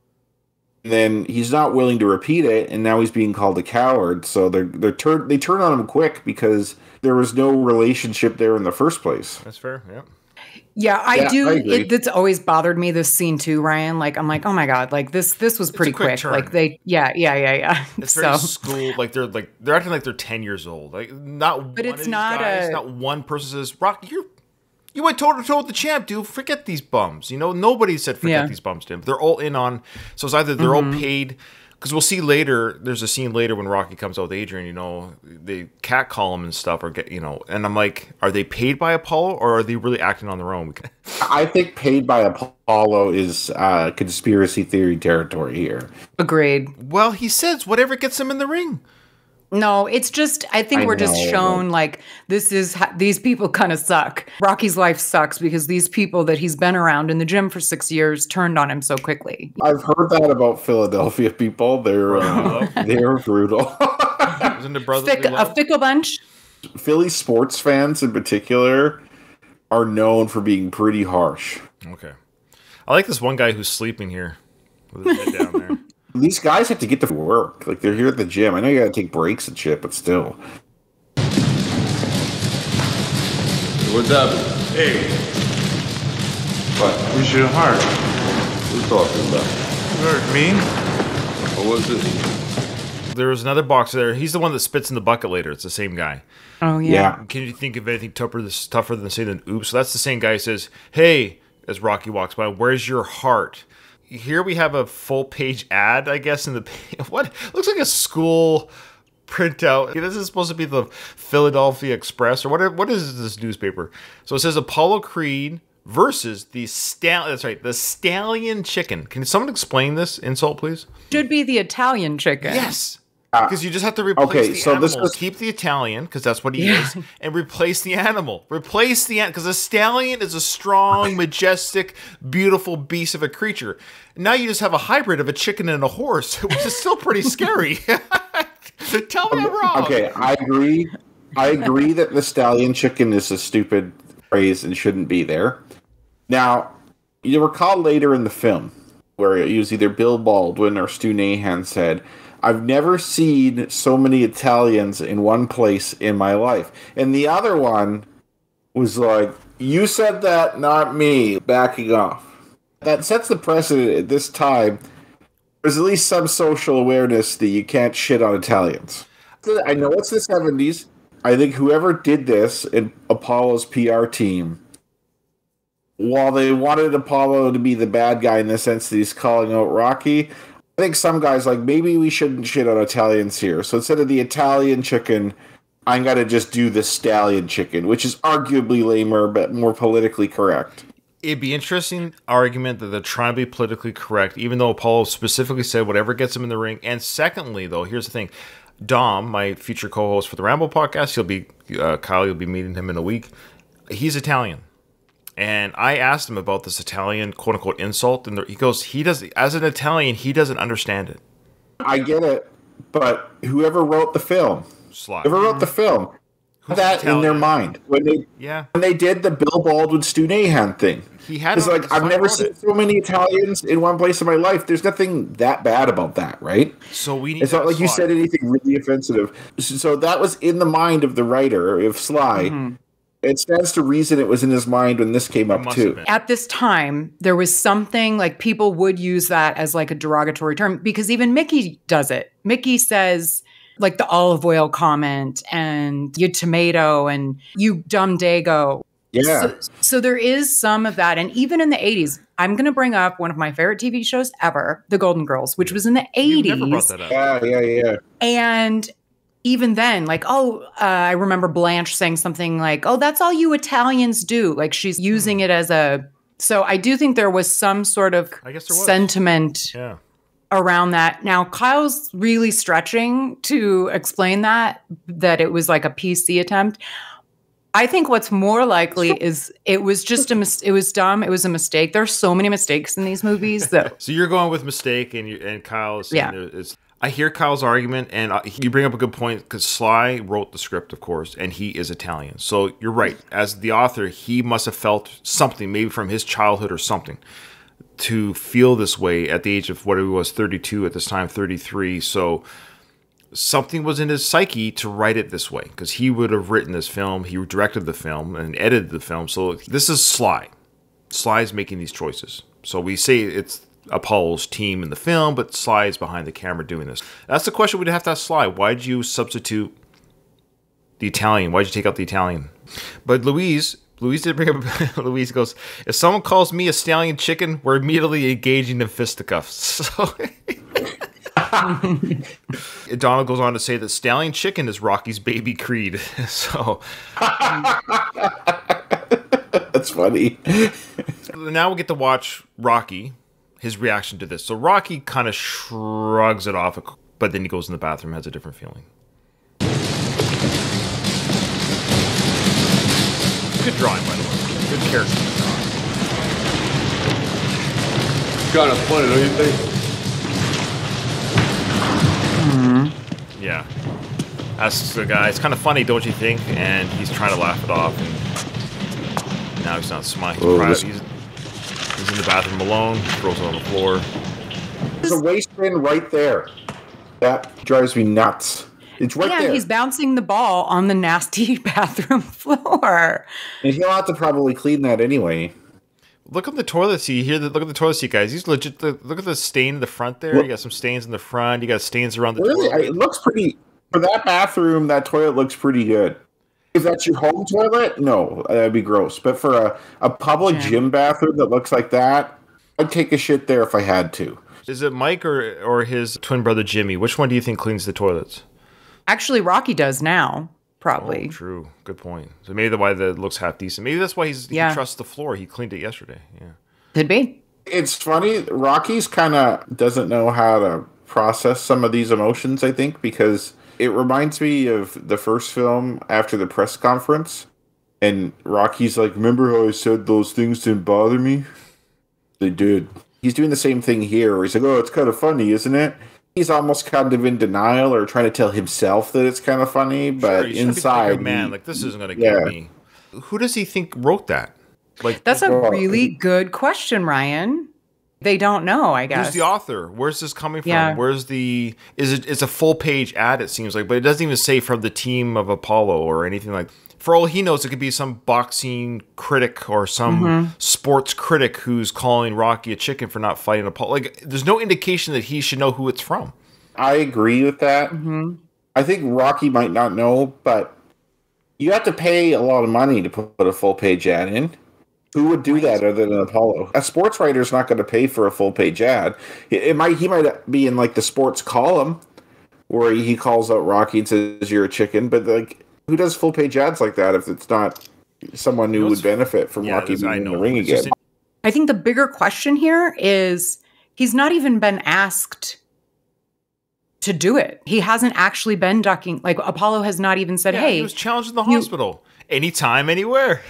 And then he's not willing to repeat it, and now he's being called a coward. So they're they're turn they turn on him quick because there was no relationship there in the first place. That's fair. Yeah. Yeah, I Yeah, do. I it, that's always bothered me. This scene too, Ryan. Like, I'm like, oh my god, like this. This was a pretty quick quick. turn. Like they, yeah, yeah, yeah, yeah. It's so very school, like they're like they're acting like they're ten years old. Like not, But one it's of these not guys, a- not one person says, "Rock, you you went toe to toe with the champ, dude. Forget these bums." You know, nobody said forget Yeah. Mm-hmm. these bums to him. They're all in on. So it's either they're all paid because we'll see later. There's a scene later when Rocky comes out with Adrian. You know, they cat call him and stuff, or get you know. And I'm like, are they paid by Apollo or are they really acting on their own? I think paid by Apollo is uh, conspiracy theory territory here. agreed. Well, he says whatever gets him in the ring. No, it's just I think I we're just know, shown like this is ho- these people kind of suck. Rocky's life sucks because these people that he's been around in the gym for six years turned on him so quickly. I've heard that about Philadelphia people. They're uh, they're brutal. Isn't it brotherly Fick, a fickle bunch. Philly sports fans in particular are known for being pretty harsh. Okay. I like this one guy who's sleeping here with his head down there. These guys have to get to work. Like they're here at the gym. I know you got to take breaks and shit, but still. What's up? Hey, What? where's your heart? Who's talking about? You hurt me? What was it? There was another boxer there. He's the one that spits in the bucket later. It's the same guy. Oh Yeah. Can you think of anything tougher, this tougher than saying an oops? So that's the same guy who says, Hey, as Rocky walks by, where's your heart? Here we have a full page ad, I guess, in the what looks like a school printout. This is supposed to be the Philadelphia Express or what? What is this newspaper? So it says Apollo Creed versus the stallion. That's right, the stallion chicken. Can someone explain this insult, please? Should be the Italian chicken. Yes. Ah, because you just have to replace okay, the so animal. this was- Keep the Italian, because that's what he Yeah. is, and replace the animal. Replace the because a stallion is a strong, majestic, beautiful beast of a creature. Now you just have a hybrid of a chicken and a horse, which is still pretty scary. Tell me I'm wrong. Okay, I agree. I agree that the stallion chicken is a stupid phrase and shouldn't be there. Now, you recall later in the film where it was either Bill Baldwin or Stu Nahan said, I've never seen so many Italians in one place in my life. And the other one was like, You said that, not me, backing off. That sets the precedent at this time. There's at least some social awareness that you can't shit on Italians. I know it's the 70s. I think whoever did this in Apollo's PR team, while they wanted Apollo to be the bad guy in the sense that he's calling out Rocky, I think some guys like maybe we shouldn't shit on Italians here. So instead of the Italian chicken, I'm gonna just do the stallion chicken, which is arguably lamer but more politically correct. It'd be interesting argument that they're trying to be politically correct, even though Apollo specifically said whatever gets him in the ring. And secondly, though, here's the thing: Dom, my future co-host for the Rambo podcast, he'll be uh, Kyle. You'll be meeting him in a week. He's Italian, and I asked him about this Italian quote unquote insult, and he goes, he does as an Italian, he doesn't understand it. I get it, but whoever wrote the film, Sly. whoever wrote the film, had that in their mind when they Yeah, when they did the Bill Baldwin Stu Nahan thing. he had. It's like I've never seen it. so many Italians in one place in my life. There's nothing that bad about that, right? So we need. It's not that like you said anything really offensive. So that was in the mind of the writer of Sly. Mm-hmm. It stands to reason it was in his mind when this came up too. At this time, there was something like people would use that as like a derogatory term because even Mickey does it. Mickey says like the olive oil comment and you tomato and you dumb dago. Yeah, So, so there is some of that. And even in the 80s, I'm going to bring up one of my favorite TV shows ever, The Golden Girls, which was in the You 80s. never brought that up. yeah, yeah, yeah. And even then, like, oh, uh, I remember Blanche saying something like, oh, that's all you Italians do. Like she's using it as a. So I do think there was some sort of I guess there was. sentiment Yeah. around that. Now, Kyle's really stretching to explain that that it was like a PC attempt. I think what's more likely is it was just a mis- it was dumb. It was a mistake. There's so many mistakes in these movies that So you're going with mistake, and you and Kyle is saying Yeah. I hear Kyle's argument, and uh, you bring up a good point because Sly wrote the script, of course, and he is Italian. So you're right. As the author, he must have felt something, maybe from his childhood or something, to feel this way at the age of what he was 32 at this time, 33. So something was in his psyche to write it this way because he would have written this film, he directed the film, and edited the film. So this is Sly. Sly's making these choices. So we say it's Apollo's team in the film, but Sly is behind the camera doing this. That's the question we'd have to ask Sly. Why'd you substitute the Italian? Why'd you take out the Italian? But Louise, Louise did bring up. Louise goes, "If someone calls me a stallion chicken, we're immediately engaging in fisticuffs." So. Donald goes on to say that Stallion Chicken is Rocky's baby creed. So That's funny. now we get to watch Rocky, his reaction to this. So Rocky kind of shrugs it off, but then he goes in the bathroom, has a different feeling. Good drawing, by the way. Good character drawing. Kind of funny, don't you think? Mm-hmm. Yeah. Asks the guy, it's kind of funny, don't you think? And he's trying to laugh it off. And now he's not smiling. Oh, he's, Oh, proud- this- he's, he's in the bathroom alone, throws it on the floor. There's a waste bin right there. That drives me nuts. It's right there. yeah, there. he's bouncing the ball on the nasty bathroom floor. and he'll have to probably clean that anyway. Look at the toilet seat here. Look at the toilet seat, guys. He's legit. Look at the stain in the front there. What- You got some stains in the front. You got stains around the Really, I- toilet. it looks pretty. For that bathroom, that toilet looks pretty good. If that's your home toilet, no, that'd be gross. But for a, a public Yeah. gym bathroom that looks like that, I'd take a shit there if I had to. Is it Mike or or his twin brother Jimmy? Which one do you think cleans the toilets? Actually, Rocky does now, probably. Oh, true. Good point. So maybe the why that looks half decent. Maybe that's why he's Yeah. he trusts the floor. He cleaned it yesterday. Yeah. Could be. It's funny. Rocky's kind of doesn't know how to process some of these emotions. I think because it reminds me of the first film after the press conference, and Rocky's like, "Remember how I said those things didn't bother me? They did." He's doing the same thing here. Where he's like, "Oh, it's kind of funny, isn't it?" He's almost kind of in denial or trying to tell himself that it's kind of funny, but Sure, you should be thinking, inside, man, like this isn't gonna Yeah. get me. Who does he think wrote that? Like That's a really good question, Ryan. They don't know, I guess. Who's the author? Where's this coming from? Yeah. Where's the is it it's a full page ad it seems like, but it doesn't even say from the team of Apollo or anything like for all he knows it could be some boxing critic or some Mm-hmm. sports critic who's calling Rocky a chicken for not fighting Apollo. Like there's no indication that he should know who it's from. I agree with that. Mm-hmm. I think Rocky might not know, but you have to pay a lot of money to put a full page ad in. Who would do that other than Apollo? A sports writer's not going to pay for a full page ad. It, it might he might be in like the sports column where he calls out Rocky and says you're a chicken, but like who does full page ads like that if it's not someone who would benefit from Rocky this- being in the ring It's again? just- I think the bigger question here is he's not even been asked to do it. He hasn't actually been ducking. Like Apollo has not even said, yeah, "Hey, he was challenged in the you- hospital. Anytime, anywhere.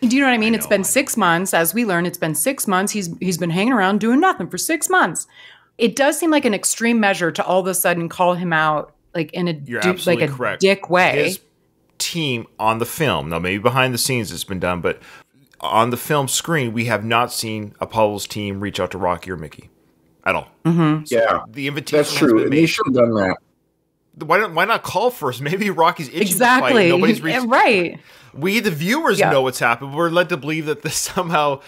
Do you know what I mean?" it's know, been I six months, as we learn, It's been six months. He's he's been hanging around doing nothing for six months. It does seem like an extreme measure to all of a sudden call him out like in a You're di- like a correct. dick way. His team on the film, now maybe behind the scenes it's been done, but on the film screen, we have not seen Apollo's team reach out to Rocky or Mickey at all. Mm-hmm. yeah, The invitation that's true. been And they should have done that. Why don't why not call first? Maybe Rocky's itching to fight. exactly. Nobody's reached. Right. We the viewers Yeah. know what's happened. We're led to believe that this somehow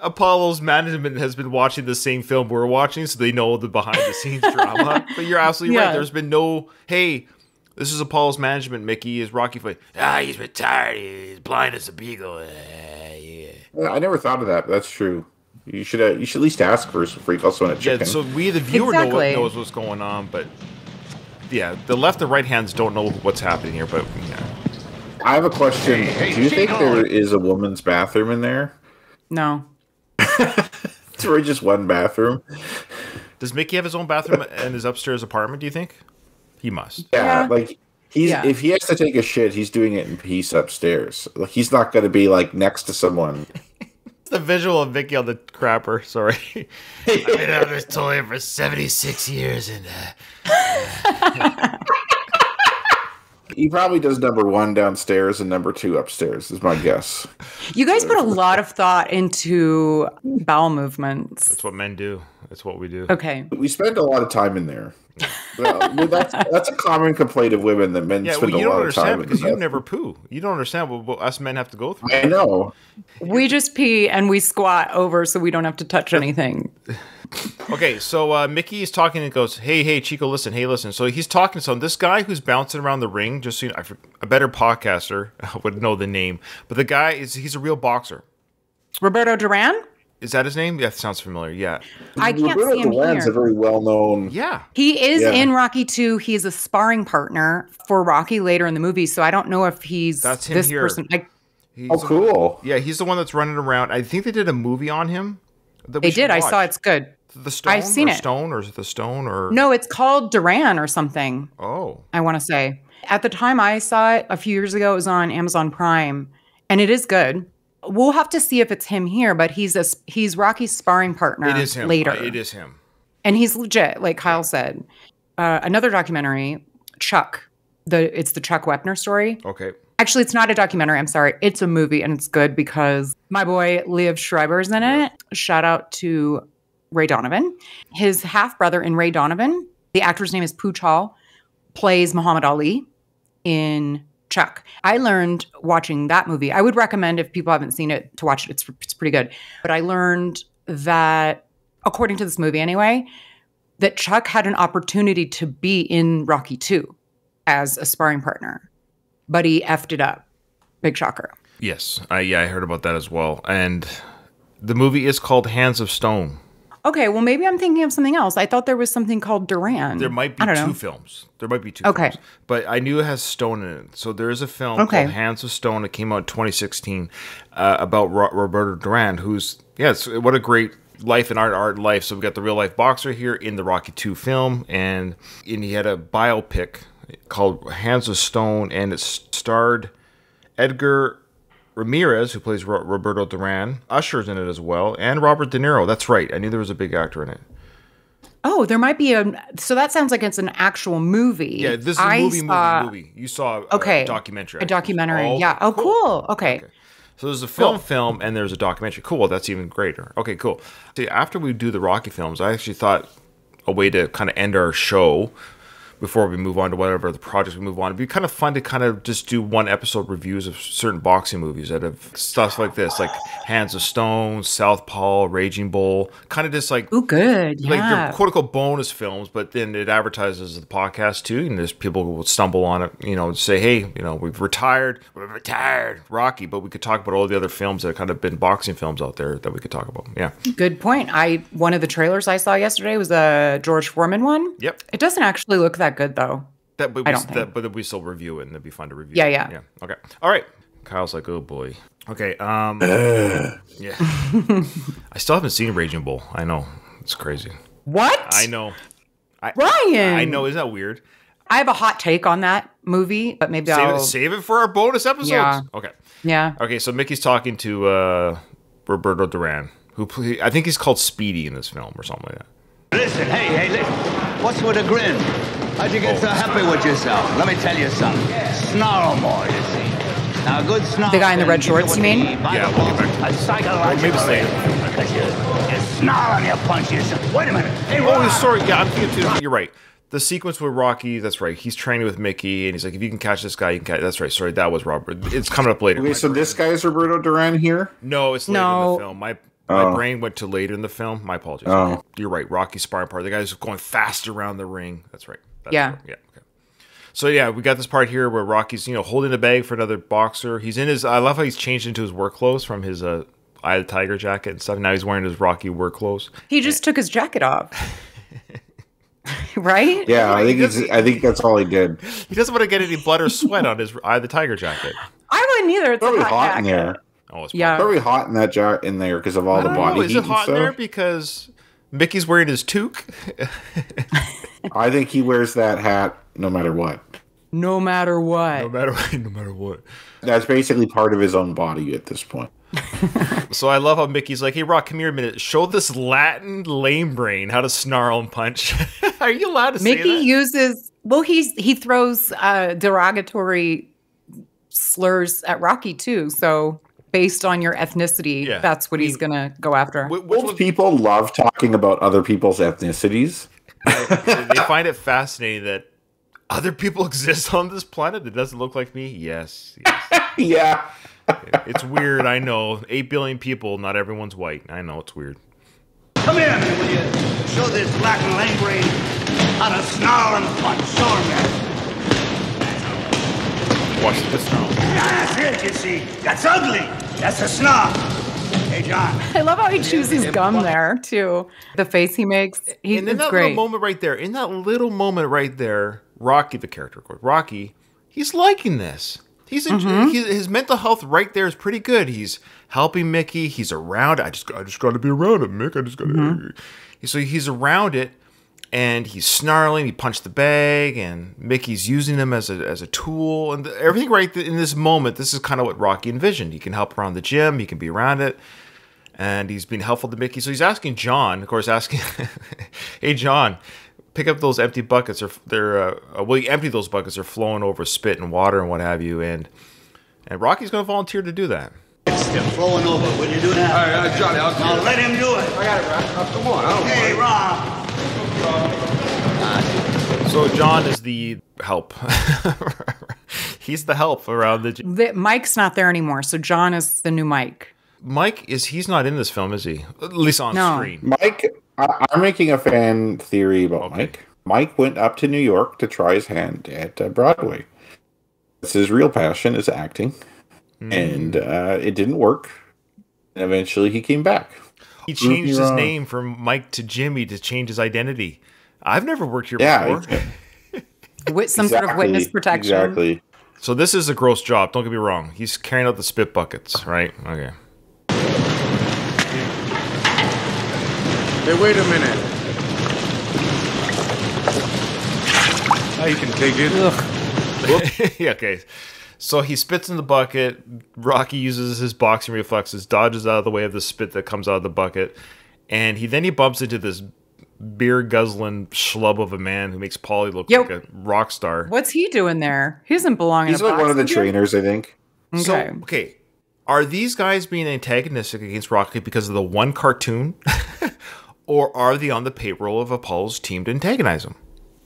Apollo's management has been watching the same film we're watching, so they know the behind the scenes drama. But you're absolutely right. There's been no hey. This is Apollo's management, Mickey. Is Rocky fight? Ah, he's retired. He's blind as a beagle. Ah, yeah. I never thought of that. But that's true. You should uh, you should at least ask first before you call someone a Yeah, chicken. so we, the viewer, know what, knows what's going on, but yeah, the left and right hands don't know what's happening here. But yeah. I have a question. Do you think there is a woman's bathroom in there? No. It's really just one bathroom. Does Mickey have his own bathroom in his upstairs apartment? Do you think? He must. Yeah, Yeah. like he's Yeah. if he has to take a shit, he's doing it in peace upstairs. Like he's not going to be like next to someone. It's the visual of Mickey on the crapper. Sorry. I've been on this toilet for 76 years and uh, He probably does number one downstairs and number two upstairs. Is my guess. You guys put a lot of thought into bowel movements. that's what men do. That's what we do. Okay. We spend a lot of time in there. Well, well, that's that's a common complaint of women that men Yeah, well, spend you a don't lot of time understand in because you never poo. You don't understand what, what us men have to go through. I know. We just pee and we squat over so we don't have to touch anything. Okay, so uh, Mickey is talking and goes, "Hey, hey, Chico, listen, hey, listen." So he's talking to some this guy who's bouncing around the ring. Just so you know, I a better podcaster would know the name, but the guy is he's a real boxer. Roberto Duran? Is that his name? Yeah, that sounds familiar. Yeah, I can't Roberto see him Duran's a very well known. yeah. He is Yeah. in Rocky 2. He's a sparring partner for Rocky later in the movie. So I don't know if he's That's him this here. person. I, He's Oh, cool. Yeah, he's the one that's running around. I think they did a movie on him. that we they should did. I saw it's good. The Stone. I've seen or it. Stone, or is it the Stone? Or No, it's called Duran or something. Oh, I want to say. At the time I saw it a few years ago, it was on Amazon Prime, and it is good. We'll have to see if it's him here, but he's a he's Rocky's sparring partner it is him. later, It is him. and he's legit, like Kyle said. Uh, another documentary, Chuck. The it's the Chuck Wepner story. Okay. Actually, it's not a documentary. I'm sorry. It's a movie, and it's good because my boy Liev Schreiber's in it. Shout out to Ray Donovan. His half brother in Ray Donovan, the actor's name is Pooch Hall, plays Muhammad Ali in Chuck. I learned watching that movie. I would recommend if people haven't seen it to watch it. It's, it's pretty good. But I learned that, according to this movie anyway, that Chuck had an opportunity to be in Rocky 2 as a sparring partner but he effed it up. Big shocker. Yes. I yeah, I heard about that as well. And the movie is called Hands of Stone. Okay, well maybe I'm thinking of something else. I thought there was something called Duran. There might be two know. films. There might be two Okay. films. But I knew it has Stone in it. So there is a film Okay. called Hands of Stone. It came out in 2016 uh, about Ro- Roberto Duran, who's, yes, what a great life and art, art and life. So we've got the real life boxer here in the Rocky 2 film. And, and he had a biopic called Hands of Stone, and it starred Edgar Ramirez, who plays Ro- Roberto Duran. Usher's in it as well, and Robert De Niro. That's right. I knew there was a big actor in it. Oh, there might be a. So that sounds like it's an actual movie. Yeah, this is a movie, saw- movie, movie. You saw uh, a Okay, documentary. A documentary. Oh, yeah. Oh, cool. Okay. So there's a film, film, and there's a documentary. Cool. That's even greater. Okay, cool. See, after we do the Rocky films, I actually thought a way to kind of end our show before we move on to whatever the projects we move on. It'd be kind of fun to kind of just do one episode reviews of certain boxing movies that have stuff like this, like Hands of Stone, Southpaw, Raging Bull, kind of just like oh, good. like Yeah. they're quote unquote bonus films, but then it advertises the podcast too, and there's people who will stumble on it, you know, and say, hey, you know, we've retired, we're retired, Rocky, but we could talk about all the other films that have kind of been boxing films out there that we could talk about. Yeah. Good point. I one of the trailers I saw yesterday was a George Foreman one. Yep. It doesn't actually look that good though. That, but, I we, don't think. that, but we still review it, and it'd be fun to review. Yeah, it. yeah. yeah. Okay. All right. Kyle's like, oh boy. Okay. Um. yeah. I still haven't seen Raging Bull. I know it's crazy. What? I know. Ryan. I know. Isn't that weird? I have a hot take on that movie, but maybe Save I'll. it, save it for our bonus episodes. Yeah. Okay. Yeah. Okay, so Mickey's talking to uh, Roberto Duran, who play, I think he's called Speedy in this film or something like that. Listen, hey, hey, listen. What's with a grin? How'd you get so happy with yourself? Let me tell you something. Snarl more, you see. Now, a good snarl. The guy in the red shorts, you mean? Yeah, we'll get back to A psychological maybe it's later. Because you, you snarl and you punch yourself. Wait a minute. Hey, Oh, Ron. sorry. Yeah, I'm thinking too. You're right. The sequence with Rocky, that's right. He's training with Mickey, and he's like, if you can catch this guy, you can catch. That's right. Sorry, that was Robert. It's coming up later. Okay, so this guy is Roberto Duran here. No, it's later in No. the film. My my Oh. brain went to later in the film. My apologies. Oh. You're right. Rocky sparring part. The guy's going fast around the ring. That's right. That's Yeah. right. Yeah. Okay. So yeah, we got this part here where Rocky's you know holding the bag for another boxer. He's in his. I love how he's changed into his work clothes from his uh, Eye of the Tiger jacket and stuff. Now he's wearing his Rocky work clothes. He just took his jacket off. right? Yeah, I think he's. I think that's all he did. He doesn't want to get any blood or sweat on his Eye of the Tiger jacket. I wouldn't either. It's Probably a hot, hot, in there. Oh, it's Yeah. Probably hot in that jar in there because of all I the don't body know. Is heat it and hot in there? Because Mickey's wearing his toque. I think he wears that hat no matter what. No matter what. no matter what. no matter what. That's basically part of his own body at this point. So I love how Mickey's like, "Hey, Rock, come here a minute. Show this Latin lame brain how to snarl and punch." Are you allowed to say Mickey uses well, he's he throws uh, derogatory slurs at Rocky too. So based on your ethnicity, Yeah. that's what he's gonna go after. Wh- which Most was- people love talking about other people's ethnicities. they find it fascinating that other people exist on this planet that doesn't look like me. Yes, yes. Yeah. it's weird. I know. Eight billion people. Not everyone's white. I know it's weird. Come here, will you? Show this Latin lame brain how to snarl and punch. Show him that. Watch this now. That's it, you see. That's ugly. That's a snarl. Hey, John. I love how he chews his gum there too. The face he makes, he's and in that great. little moment right there, in that little moment right there, Rocky, the character, of Rocky, he's liking this. He's in, Mm-hmm. he, his mental health right there is pretty good. He's helping Mickey. He's around. I just I just got to be around him, Mick. I just got to. Mm-hmm. So he's around it, and he's snarling. He punched the bag, and Mickey's using him as a as a tool, and everything right th- in this moment. This is kind of what Rocky envisioned. He can help around the gym. He can be around it and he's been helpful to Mickey. So he's asking John, of course, asking, "Hey John, pick up those empty buckets, or they're uh, will you empty those buckets? They're flowing over spit and water and what have you." And and Rocky's going to volunteer to do that. They're flowing over. Will you do that? All right, uh, Johnny, I'll Now do it. let him do it. I got it, Rock. Come on, I don't Hey, mind. Rob. So John is the help. he's the help around the. Gym. The- Mike's not there anymore, so John is the new Mike. Mike is he's not in this film, is he? At least on No. screen. Mike, I, I'm making a fan theory about Mike. Mike went up to New York to try his hand at uh, Broadway. It's his real passion is acting, and uh, it didn't work. And eventually, he came back. He changed his wrong. name from Mike to Jimmy to change his identity. I've never worked here Yeah, before. With some sort of witness protection. Exactly. So this is a gross job. Don't get me wrong. He's carrying out the spit buckets, right? Okay. Hey, wait a minute. Now you can take it. yeah, okay. So he spits in the bucket. Rocky uses his boxing reflexes, dodges out of the way of the spit that comes out of the bucket, and he then he bumps into this beer guzzling schlub of a man who makes Paulie look Yo. like a rock star. What's he doing there? He doesn't belong He's in a like one of the boxing gym? trainers, I think. So Okay. okay, are these guys being antagonistic against Rocky because of the one cartoon, or are they on the payroll of Apollo's team to antagonize him?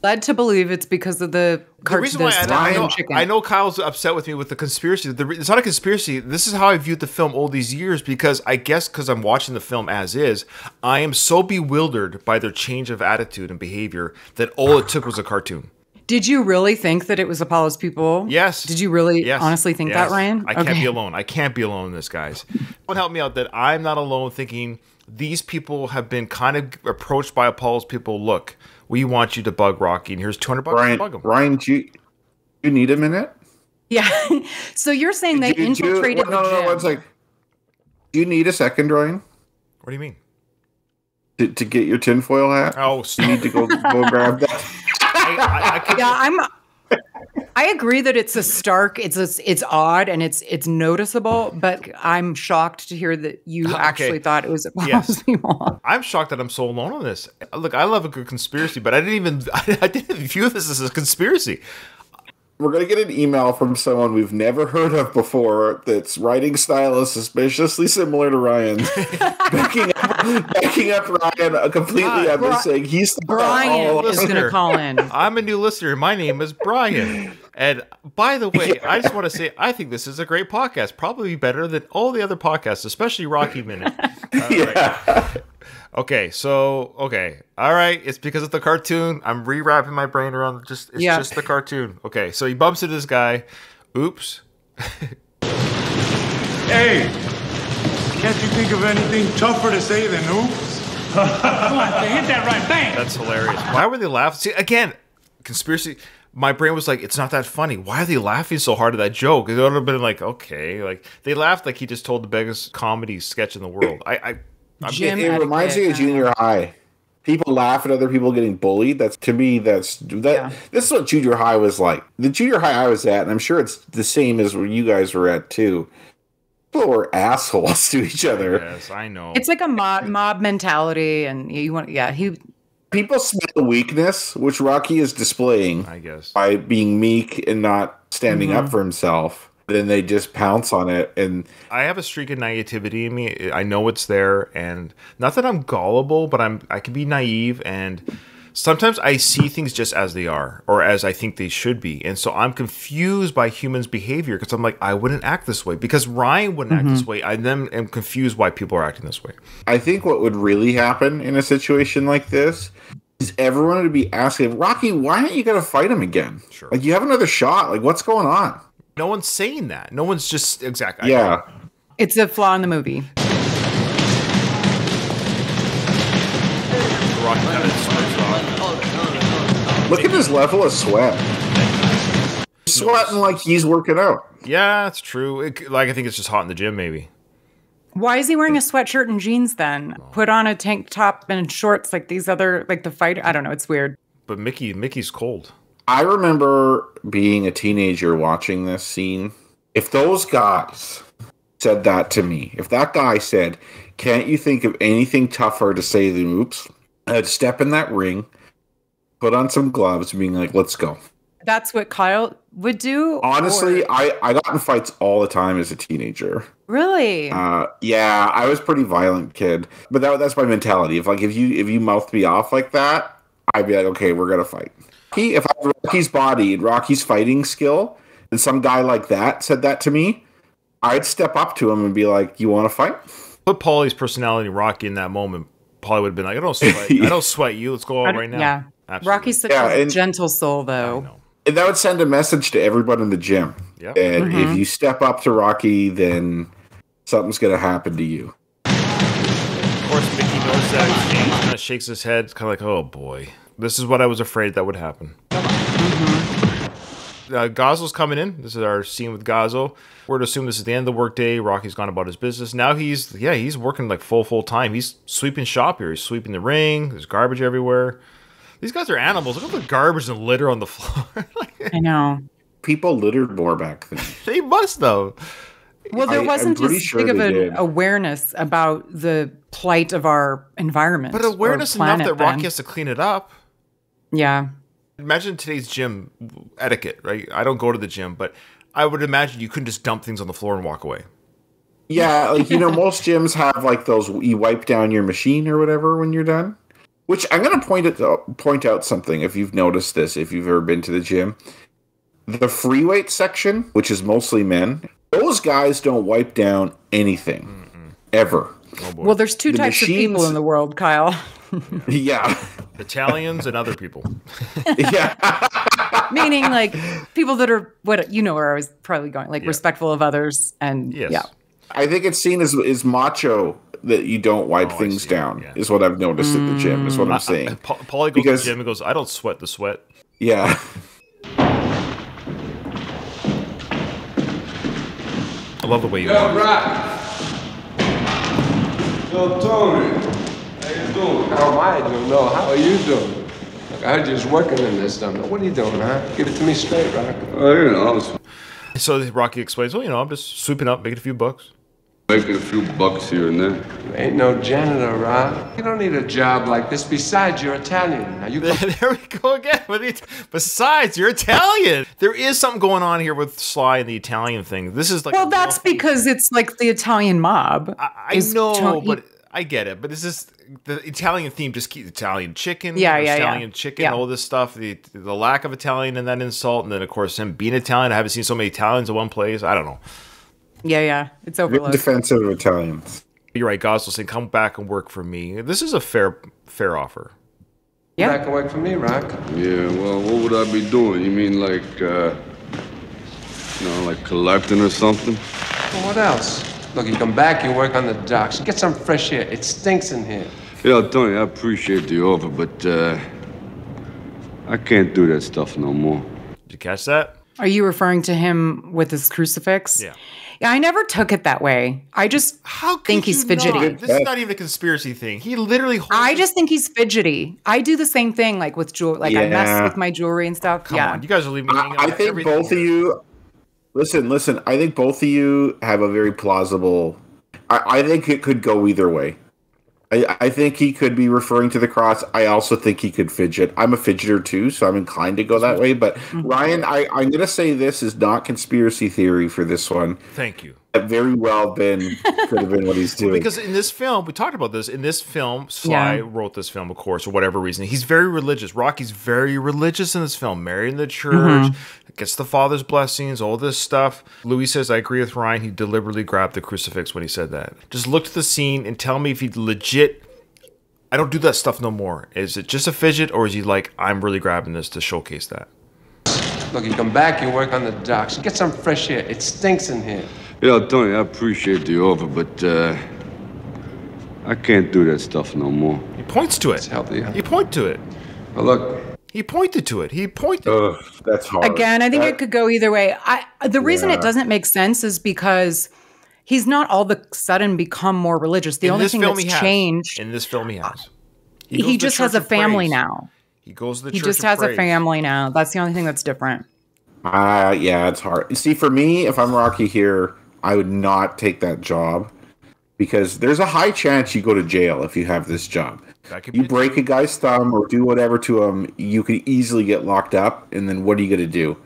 Led to believe it's because of the The reason why I, I, know, chicken. I know Kyle's upset with me with the conspiracy. The, it's not a conspiracy. This is how I viewed the film all these years because I guess because I'm watching the film as is, I am so bewildered by their change of attitude and behavior that all it took was a cartoon. Did you really think that it was Apollo's people? Yes. Did you really Yes. honestly think Yes. that, Ryan? I can't be alone. I can't be alone in this, guys. Someone help me out that I'm not alone thinking these people have been kind of approached by Apollo's people. Look, we want you to bug Rocky, and here's 200 bucks to Ryan, bug him. Ryan, do you, you need a minute? Yeah. so you're saying they you- do you- infiltrated no, the no, no, gym? one sec. Do you need a second, Ryan, What do you mean? to, to get your tinfoil hat? Oh, You need to go go grab that. I, I, I yeah, I'm. I agree that it's a stark, it's a, it's odd, and it's it's noticeable. But I'm shocked to hear that you Okay. actually thought it was Yes. people. I'm shocked that I'm so alone on this. Look, I love a good conspiracy, but I didn't even I didn't view this as a conspiracy. We're gonna get an email from someone we've never heard of before. That's writing style is suspiciously similar to Ryan's, backing up, backing up Ryan uh, completely on Bri- this, saying he's the Brian all- is going to call in. I'm a new listener. My name is Brian. And by the way, I just want to say I think this is a great podcast. Probably better than all the other podcasts, especially Rocky Minute. yeah. Okay, so okay, all right. It's because of the cartoon. I'm rewrapping my brain around just it's Yeah. just the cartoon. Okay, so he bumps into this guy. Oops. Hey, can't you think of anything tougher to say than oops? Come on, they hit that right bang. That's hilarious. Why were they laughing? See, again, conspiracy. My brain was like, it's not that funny. Why are they laughing so hard at that joke? It would have been like, okay, like they laughed like he just told the biggest comedy sketch in the world. I, I, I'm, Jim It reminds me of junior high. people laugh at other people getting bullied. That's to me, that's that. Yeah. This is what junior high was like. The junior high I was at, and I'm sure it's the same as where you guys were at too. People were assholes to each other. Yes, I know. It's like a mob mob mentality, and you want yeah he People smell the weakness, which Rocky is displaying I guess. by being meek and not standing Mm-hmm. up for himself. Then they just pounce on it, and I have a streak of naivety in me. I know it's there, and not that I'm gullible, but I'm I can be naive, and sometimes I see things just as they are, or as I think they should be, and so I'm confused by humans' behavior because I'm like, I wouldn't act this way because Ryan wouldn't act this mm-hmm. way. I then am confused why people are acting this way. I think what would really happen in a situation like this is everyone would be asking Rocky, why aren't you going to fight him again? Sure. Like you have another shot. Like what's going on? No one's saying that. No one's just exactly. Yeah. it's a flaw in the movie. Rocky kind of smirks off. Look at his level of sweat. Sweating like he's working out. Yeah, that's true. It, like I think it's just hot in the gym, maybe. Why is he wearing a sweatshirt and jeans then? Put on a tank top and shorts like these other like the fighter. I don't know. It's weird. But Mickey, Mickey's cold. I remember being a teenager watching this scene. If those guys said that to me, if that guy said, Can't you think of anything tougher to say than oops? I'd step in that ring, put on some gloves, being like, Let's go. That's what Kyle would do. Honestly, or- I, I got in fights all the time as a teenager. really? Uh, yeah, I was a pretty violent kid, but that, that's my mentality. If like if you if you mouthed me off like that, I'd be like, okay, we're gonna fight. He, if I had Rocky's body and Rocky's fighting skill, and some guy like that said that to me, I'd step up to him and be like, "You want to fight?" Put Paulie's personality in Rocky in that moment. Paulie would have been like, I don't sweat. I don't sweat you. Let's go I out right now. Yeah. Absolutely. Rocky's such Yeah, a and- gentle soul, though. And that would send a message to everyone in the gym. Yep. And Mm-hmm. if you step up to Rocky, then something's gonna happen to you. Of course, Mickey knows that. He kind of shakes his head. It's kind of like, oh boy, this is what I was afraid that would happen. Uh, Gazzo's coming in. This is our scene with Gazzo. We're to assume this is the end of the workday. Rocky's gone about his business. Now he's, yeah, he's working like full, full time. He's sweeping shop here. He's sweeping the ring. There's garbage everywhere. These guys are animals. Look at the garbage and litter on the floor. Like, I know. People littered more back then. they must, though. Well, there I- wasn't pretty as sure big of an did. awareness about the plight of our environment. But awareness enough that Rocky then. has to clean it up. Yeah. imagine today's gym etiquette, right? I don't go to the gym, but I would imagine you couldn't just dump things on the floor and walk away. Yeah, like you know, most gyms have like those you wipe down your machine or whatever when you're done. Which I'm gonna point it point out something if you've noticed this, if you've ever been to the gym. The free weight section, which is mostly men, those guys don't wipe down anything ever. Oh, well, there's two The types of people in the world, Kyle. yeah, Italians and other people. yeah, Meaning, like people that are what you know where I was probably going, like respectful of others, and Yes. yeah, I think it's seen as is macho that you don't wipe Oh, things down. Yeah. Is what I've noticed at the gym. Is what I'm mm. saying. Pa- Paulie goes Because- to the gym and goes, I don't sweat the sweat. Yeah. I love the way you Yo, walk. Rock. Yo, Tony. How doing? How am I doing? No, how are you doing? Look, I heard just working in this dumb. What are you doing, huh? Give it to me straight, Rock. Oh, you know, I was So Rocky explains, well, you know, I'm just sweeping up, making a few bucks. making a few bucks here and there. Ain't no janitor, Rock. You don't need a job like this. Besides, you're Italian. Now you go. there we go again. Besides, you're Italian. There is something going on here with Sly and the Italian thing. This is like well, that's because it's like the Italian mob. I, I know, Tony- but I get it. But this is the Italian theme. Just keep Italian chicken. Yeah, yeah, yeah. Italian chicken. Yeah. All this stuff. The the lack of Italian and that insult, and then of course him being Italian. I haven't seen so many Italians in one place. I don't know. yeah, yeah, it's Very overload. defensive of Italians. You're right. Gazzo saying, "Come back and work for me." This is a fair fair offer. Yeah. Back and work for me, Rock. Yeah, well, what would I be doing? You mean like, uh, you know, like collecting or something? Well, what else? Look, you come back, you work on the docks. Get some fresh air. It stinks in here. Yeah, Tony, I appreciate the offer, but uh, I can't do that stuff no more. Did you catch that? Are you referring to him with his crucifix? Yeah. Yeah, I never took it that way. I just How could think he's you fidgety. not? This is not even a conspiracy thing. He literally. Holds I just think he's fidgety. I do the same thing, like with jewelry. Like I mess with my jewelry and stuff. Come yeah. on, you guys are leaving me I, I think everything. both of you. Listen, listen. I think both of you have a very plausible. I, I think it could go either way. I, I think he could be referring to the cross. I also think he could fidget. I'm a fidgeter too, so I'm inclined to go that way. But Mm-hmm. Ryan, I, I'm going to say this is not conspiracy theory for this one. Thank you. That very well been could have been what he's doing. Because in this film, we talked about this. In this film, Sly Yeah. wrote this film, of course, for whatever reason. He's very religious. Rocky's very religious in this film. Married in the church, Mm-hmm. gets the father's blessings, all this stuff. Louis says, I agree with Ryan. He deliberately grabbed the crucifix when he said that. Just look at the scene and tell me if he legit. I don't do that stuff no more. Is it just a fidget, or is he like, I'm really grabbing this to showcase that? Look, you come back, you work on the docks, you get some fresh air. It stinks in here. Yeah, Tony, I appreciate the offer, but uh, I can't do that stuff no more. He points to it. It's healthy, huh? He point to it. But look, He pointed to it. He pointed. Ugh, that's hard. Again, I think That- it could go either way. I the reason Yeah. it doesn't make sense is because he's not all of a sudden become more religious. The In only thing film, that's he has. changed, In this film, he has. he, goes to just has a family prays. now. He goes to the He church just and has a family now. That's the only thing that's different. Uh, yeah, it's hard. See, for me, if I'm Rocky here, I would not take that job because there's a high chance you go to jail if you have this job. You break a guy's thumb or do whatever to him, you could easily get locked up, and then what are you going to do?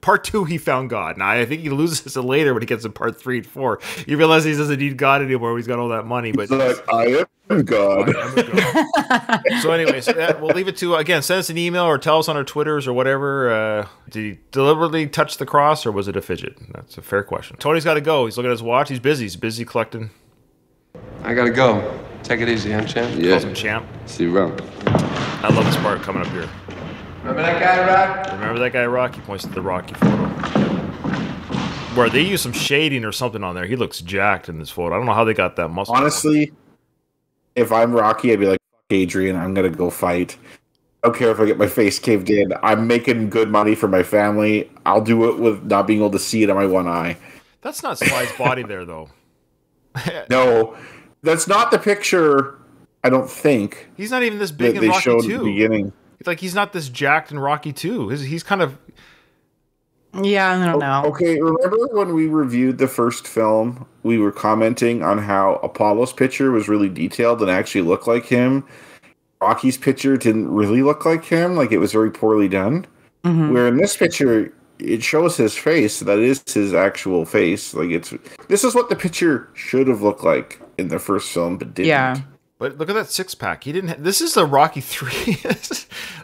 Part two, he found God. Now I think he loses it later when he gets to part three and four. You realize he doesn't need God anymore. He's got all that money. But It's like, I am God. so, anyways, uh, we'll leave it to again. Send us an email or tell us on our Twitters or whatever. Uh, did he deliberately touch the cross or was it a fidget? That's a fair question. Tony's got to go. He's looking at his watch. He's busy. He's busy collecting. I gotta go. Take it easy, huh, champ? Calls him champ. see you around. I love this part coming up here. Remember that guy, Rock? Remember that guy Rocky points to the Rocky photo. Where they use some shading or something on there. He looks jacked in this photo. I don't know how they got that muscle. Honestly, if I'm Rocky, I'd be like, "Fuck Adrian, I'm going to go fight. I don't care if I get my face caved in. I'm making good money for my family. I'll do it with not being able to see it on my one eye. That's not Sly's body there though. No, that's not the picture. I don't think He's not even this big in they Rocky showed the 2. beginning. Like he's not this jacked in Rocky 2. He's, he's kind of Yeah, I don't know. Okay, remember when we reviewed the first film? We were commenting on how Apollo's picture was really detailed and actually looked like him. Rocky's picture didn't really look like him; like it was very poorly done. Mm-hmm. Where in this picture, it shows his face. That is his actual face. Like it's this is what the picture should have looked like in the first film, but didn't. Yeah. But look at that six pack. He didn't. Ha- this is the Rocky three.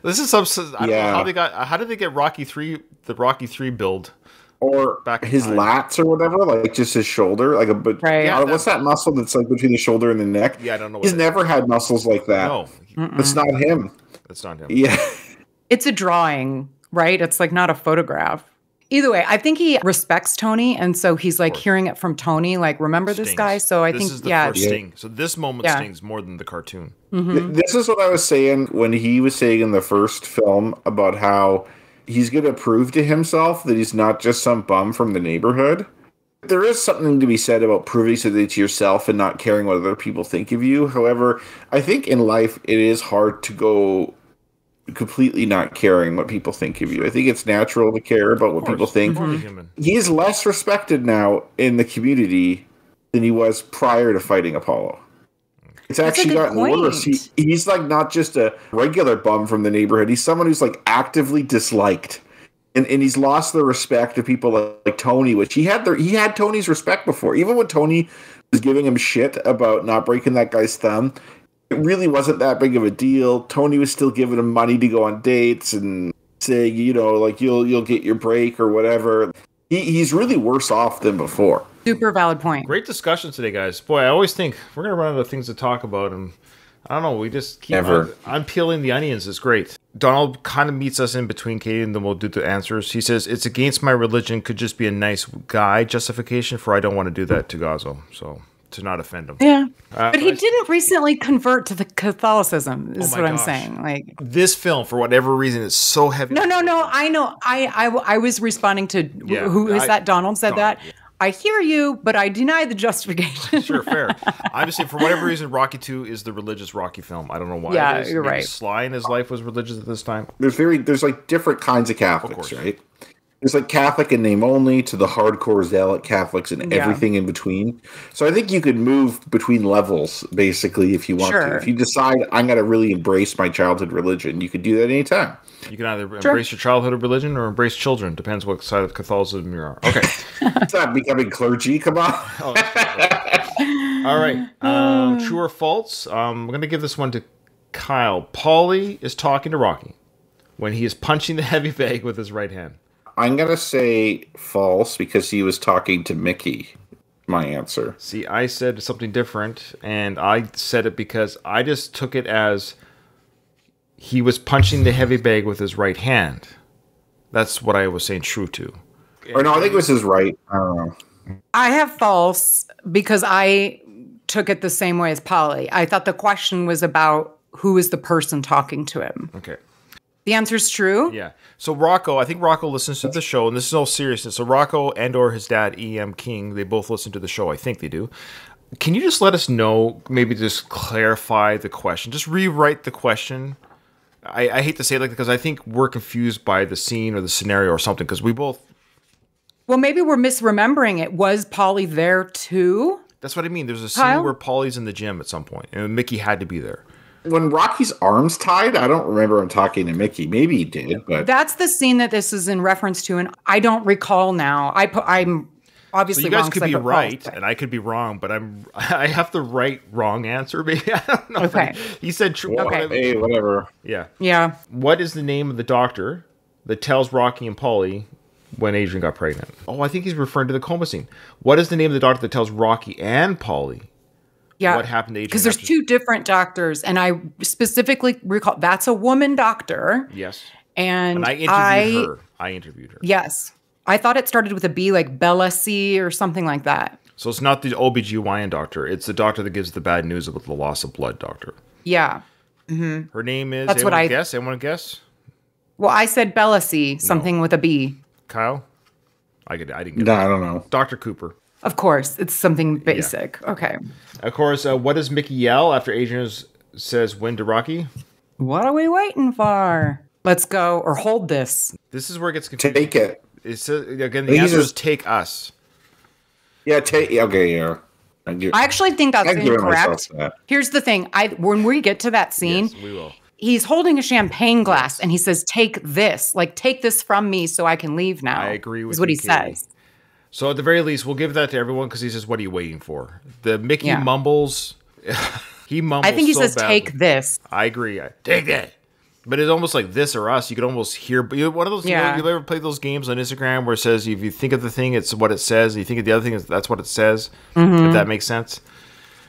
this is some. I don't know Yeah. how they got. How did they get Rocky three? The Rocky three build. Or Back his time. lats or whatever, like just his shoulder, like a but Right. Yeah, uh, what's that muscle that's like between the shoulder and the neck? Yeah, I don't know He's it is. never had muscles like that. No, That's not him. that's not him. Yeah. It's a drawing, right? It's like not a photograph. Either way, I think he respects Tony, and so he's like hearing it from Tony, like, remember this guy? So I this think, is the yeah, first sting. So this moment Yeah. stings more than the cartoon. Mm-hmm. Th- This is what I was saying when he was saying in the first film about how he's going to prove to himself that he's not just some bum from the neighborhood. There is something to be said about proving something to yourself and not caring what other people think of you. However, I think in life it is hard to go completely not caring what people think of you. I think it's natural to care about what people think. Totally human. He less respected now in the community than he was prior to fighting Apollo. It's a actually good gotten worse. He, he's like not just a regular bum from the neighborhood. He's someone who's like actively disliked. And, and he's lost the respect of people like, like Tony, which he had the, he had Tony's respect before. Even when Tony was giving him shit about not breaking that guy's thumb, it really wasn't that big of a deal. Tony was still giving him money to go on dates and saying, you know, like you'll you'll get your break or whatever. He, he's really worse off than before. super valid point. Great discussion today, guys. Boy, I always think we're gonna run out of things to talk about, and I don't know. We just keep Never. on, I'm peeling the onions. It's great. Donald kind of meets us in between Katie, and then we'll do the answers. He says it's against my religion. Could just be a nice guy justification for I don't want to do that to Gazzo. So to not offend him. Yeah. Uh, But he didn't recently convert to the Catholicism, is Oh my what I'm saying. Like, This film, for whatever reason, is so heavy. no, no, no. I know. I, I, I was responding to Yeah, who is I- that? Donald said Donald, that. yeah. I hear you, but I deny the justification. Sure, fair. I'm just saying, for whatever reason, Rocky Two is the religious Rocky film. I don't know why. Yeah, it is. you're Maybe right. Sly in his life was religious at this time. there's very there's like different kinds of Catholics, course. right? There's like Catholic in name only to the hardcore zealot Catholics and Yeah. everything in between. So I think you could move between levels basically if you want Sure. to. If you decide I'm going to really embrace my childhood religion, you could do that anytime. You can either embrace your childhood of religion or embrace children. Depends what side of Catholicism you are. Okay. It's not becoming clergy. Come on. Oh, All right. Um, true or false? Um, I'm going to give this one to Kyle. Paulie is talking to Rocky when he is punching the heavy bag with his right hand. I'm going to say false because he was talking to Mickey. My answer. See, I said something different, and I said it because I just took it as he was punching the heavy bag with his right hand. That's what I was saying true to. Or no, I think it was his right. I don't know. I have false because I took it the same way as Paulie. I thought the question was about who is the person talking to him. Okay. The answer is true. Yeah. So Rocco, I think Rocco listens to the show, and this is all seriousness. So Rocco and or his dad, E.M. King, they both listen to the show. I think they do. Can you just let us know, maybe just clarify the question, just rewrite the question? I, I hate to say it like because I think we're confused by the scene or the scenario or something because we both. Well, maybe we're misremembering it. Was Paulie there too? That's what I mean. There's a scene Kyle? where Paulie's in the gym at some point, and Mickey had to be there. When Rocky's arms tied, I don't remember him talking to Mickey. Maybe he did, but That's the scene that this is in reference to, and I don't recall now. I put, I'm obviously So you guys wrong 'cause could be put right, but- and I could be wrong, but I'm I have the right wrong answer. Maybe I don't know. Okay. He said true. Okay. hey, whatever. Yeah. Yeah. What is the name of the doctor that tells Rocky and Paulie when Adrian got pregnant? Oh, I think he's referring to the coma scene. What is the name of the doctor that tells Rocky and Paulie? Yeah. What happened to Adrian Because there's after- two different doctors, and I specifically recall that's a woman doctor, Yes. and, And I interviewed I her. I interviewed her. yes, I thought it started with a B, like Bella C or something like that. So it's not the OBGYN doctor. It's the doctor that gives the bad news about the loss of blood doctor. Yeah. Mm-hmm. Her name is. That's what anyone I- guess. Anyone guess? Well, I said Bella C, something with a B. Kyle. I could. I didn't get No, it. I don't know. Doctor Cooper. Of course, it's something basic. Okay. Of course. Uh, what does Mickey yell after Adrian says "win" to Rocky? What are we waiting for? Let's go or hold this. This is where it gets confusing. Take it. It's, says again. The answer is "take us." Yeah, take. Okay, yeah. I, give, I actually think that's I give incorrect. that. Here's the thing. I when we get to that scene, Yes, we will. he's holding a champagne glass and he says, "Take this, like take this from me, so I can leave now." I agree with is what he Katie. says. So at the very least, we'll give that to everyone because he says, "What are you waiting for?" The Mickey Yeah. mumbles. he mumbles. I think he so says, badly. "Take this." I agree. I, take that. But it's almost like this or us. You could almost hear. But you know, one of those. Yeah. You, know, you ever play those games on Instagram where it says if you think of the thing, it's what it says. If You think of the other thing, is that's what it says. Mm-hmm. If that makes sense.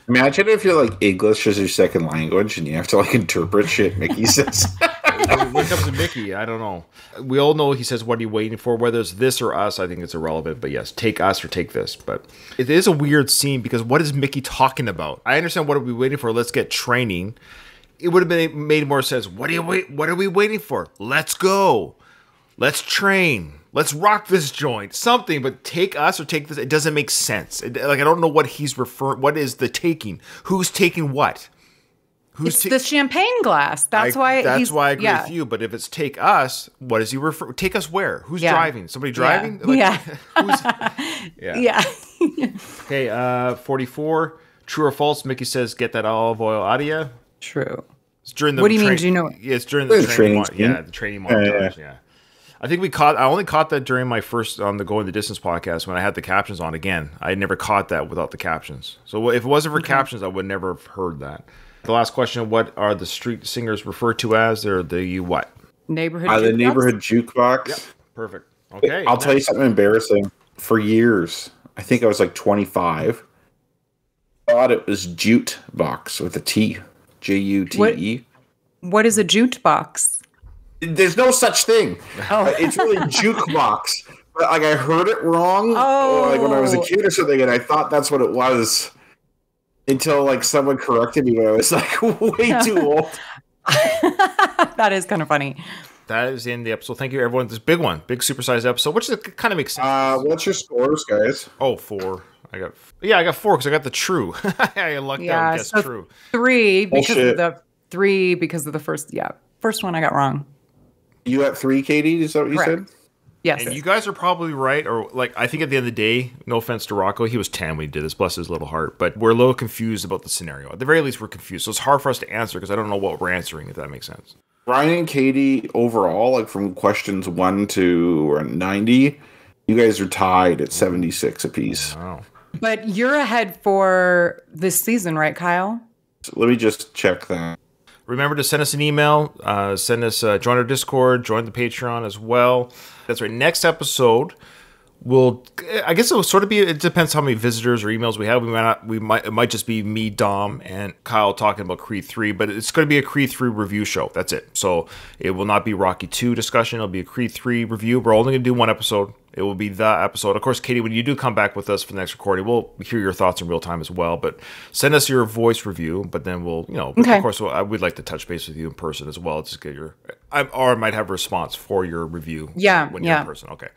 Imagine if you're like English is your second language and you have to like interpret shit Mickey says. when it comes to Mickey, I don't know. We all know he says, "What are you waiting for?" Whether it's this or us, I think it's irrelevant. But yes, take us or take this. But it is a weird scene because what is Mickey talking about? I understand what are we waiting for? Let's get training. It would have been made more sense. What are you wait? What are we waiting for? Let's go. Let's train. Let's rock this joint. Something, but take us or take this. It doesn't make sense. It- like I don't know what he's referring. What is the taking? Who's taking what? Who's It's ta- the champagne glass. That's I- why. That's he's, why I agree yeah. with you. But if it's take us, what does he refer? Take us where? Who's Yeah. driving? Somebody Yeah. driving? Yeah. who's, yeah. Yeah. Okay. Uh, forty-four. True or false? Mickey says, "Get that olive oil out of you." True. It's during the. What do you mean? Do you know- Yeah, it's during the The training. training mon- yeah, the training Yeah, yeah, montage. Yeah. I think we caught. I only caught that during my first on the Going the Distance podcast when I had the captions on. Again, I never caught that without the captions. So if it wasn't for captions, I would never have heard that. The last question: What are the street singers referred to as? They're the you, what? Neighborhood. uh, the jukebox? neighborhood jukebox. Perfect. Okay. I'll tell you something embarrassing. For years, I think I was like 25. Thought it was jute box with a T, J U T E. What is a jukebox? There's no such thing. Oh. Uh, It's really jukebox. But like I heard it wrong, oh. like when I was a Oh. kid or something, and I thought that's what it was. Until like someone corrected me when I was like way too old. that is kind of funny. that is in the episode. Thank you, everyone. This big one, big supersized episode, which is, kind of makes sense. Uh, what's your scores, guys? oh, four. I got yeah, I got four because I got the true. I lucked out Yeah, and guessed so true. three because Bullshit. of the three because of the first. Yeah, first one I got wrong. You at three, Katie? Is that what you Correct. said? Yes. And you guys are probably right, or like I think at the end of the day, no offense to Rocco, he was ten when he did this, bless his little heart. But we're a little confused about the scenario. At the very least, we're confused. So it's hard for us to answer because I don't know what we're answering. If that makes sense. Ryan and Katie overall, like from questions one to ninety, you guys are tied at seventy six apiece. Wow. but you're ahead for this season, right, Kyle? So let me just check that. Remember to send us an email, uh, send us, uh, join our Discord, join the Patreon as well. That's right. Next episode will, I guess it will sort of be. It depends how many visitors or emails we have. We might not. We might. It might just be me, Dom, and Kyle talking about Creed Three. But it's going to be a Creed Three review show. That's it. So it will not be Rocky Two discussion. It'll be a Creed Three review. We're only going to do one episode. It will be the episode. Of course, Katie, when you do come back with us for the next recording, we'll hear your thoughts in real time as well. But send us your voice review. But then we'll, you know, Okay. of course, I would like to touch base with you in person as well. Just get your, I, or I might have a response for your review. Yeah, when you're yeah. in person. Okay,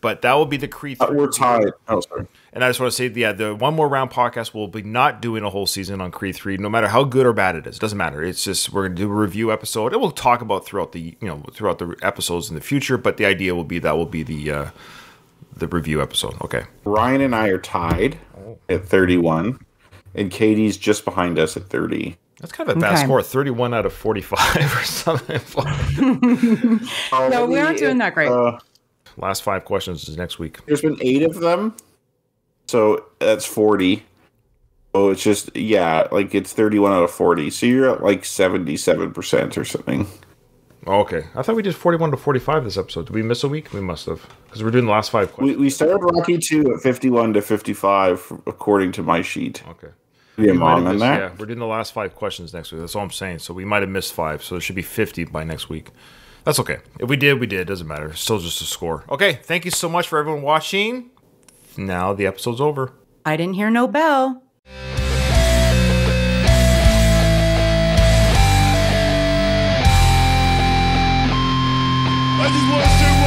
but that will be the Creed. Uh, 3 we're tied. Oh, sorry. And I just want to say, yeah, the one more round podcast will be not doing a whole season on Creed Three, no matter how good or bad it is. It doesn't matter. It's just we're gonna do a review episode. and we'll talk about throughout the you know throughout the episodes in the future. But the idea will be that will be the uh, the review episode. Okay. Ryan and I are tied at thirty one, and Katie's just behind us at thirty. That's kind of a bad Okay. score, thirty-one out of forty-five or something. No, we aren't doing that great. Uh, Last five questions is next week. there's been eight of them, so that's forty. Oh, it's just yeah, like it's thirty-one out of forty. So you're at like seventy-seven percent or something. Oh, okay, I thought we did forty-one to forty-five this episode. Did we miss a week? We must have because we're doing the last five We, questions. we started Rocky two at fifty-one to fifty-five, according to my sheet. okay. Maybe I'm We might wrong have on missed- that. Yeah, we're doing the last five questions next week. That's all I'm saying. So we might have missed five. So there should be 50 by next week. That's okay. If we did, we did. Doesn't matter. Still just a score. Okay. Thank you so much for everyone watching. Now the episode's over. I didn't hear no bell. I just want to say one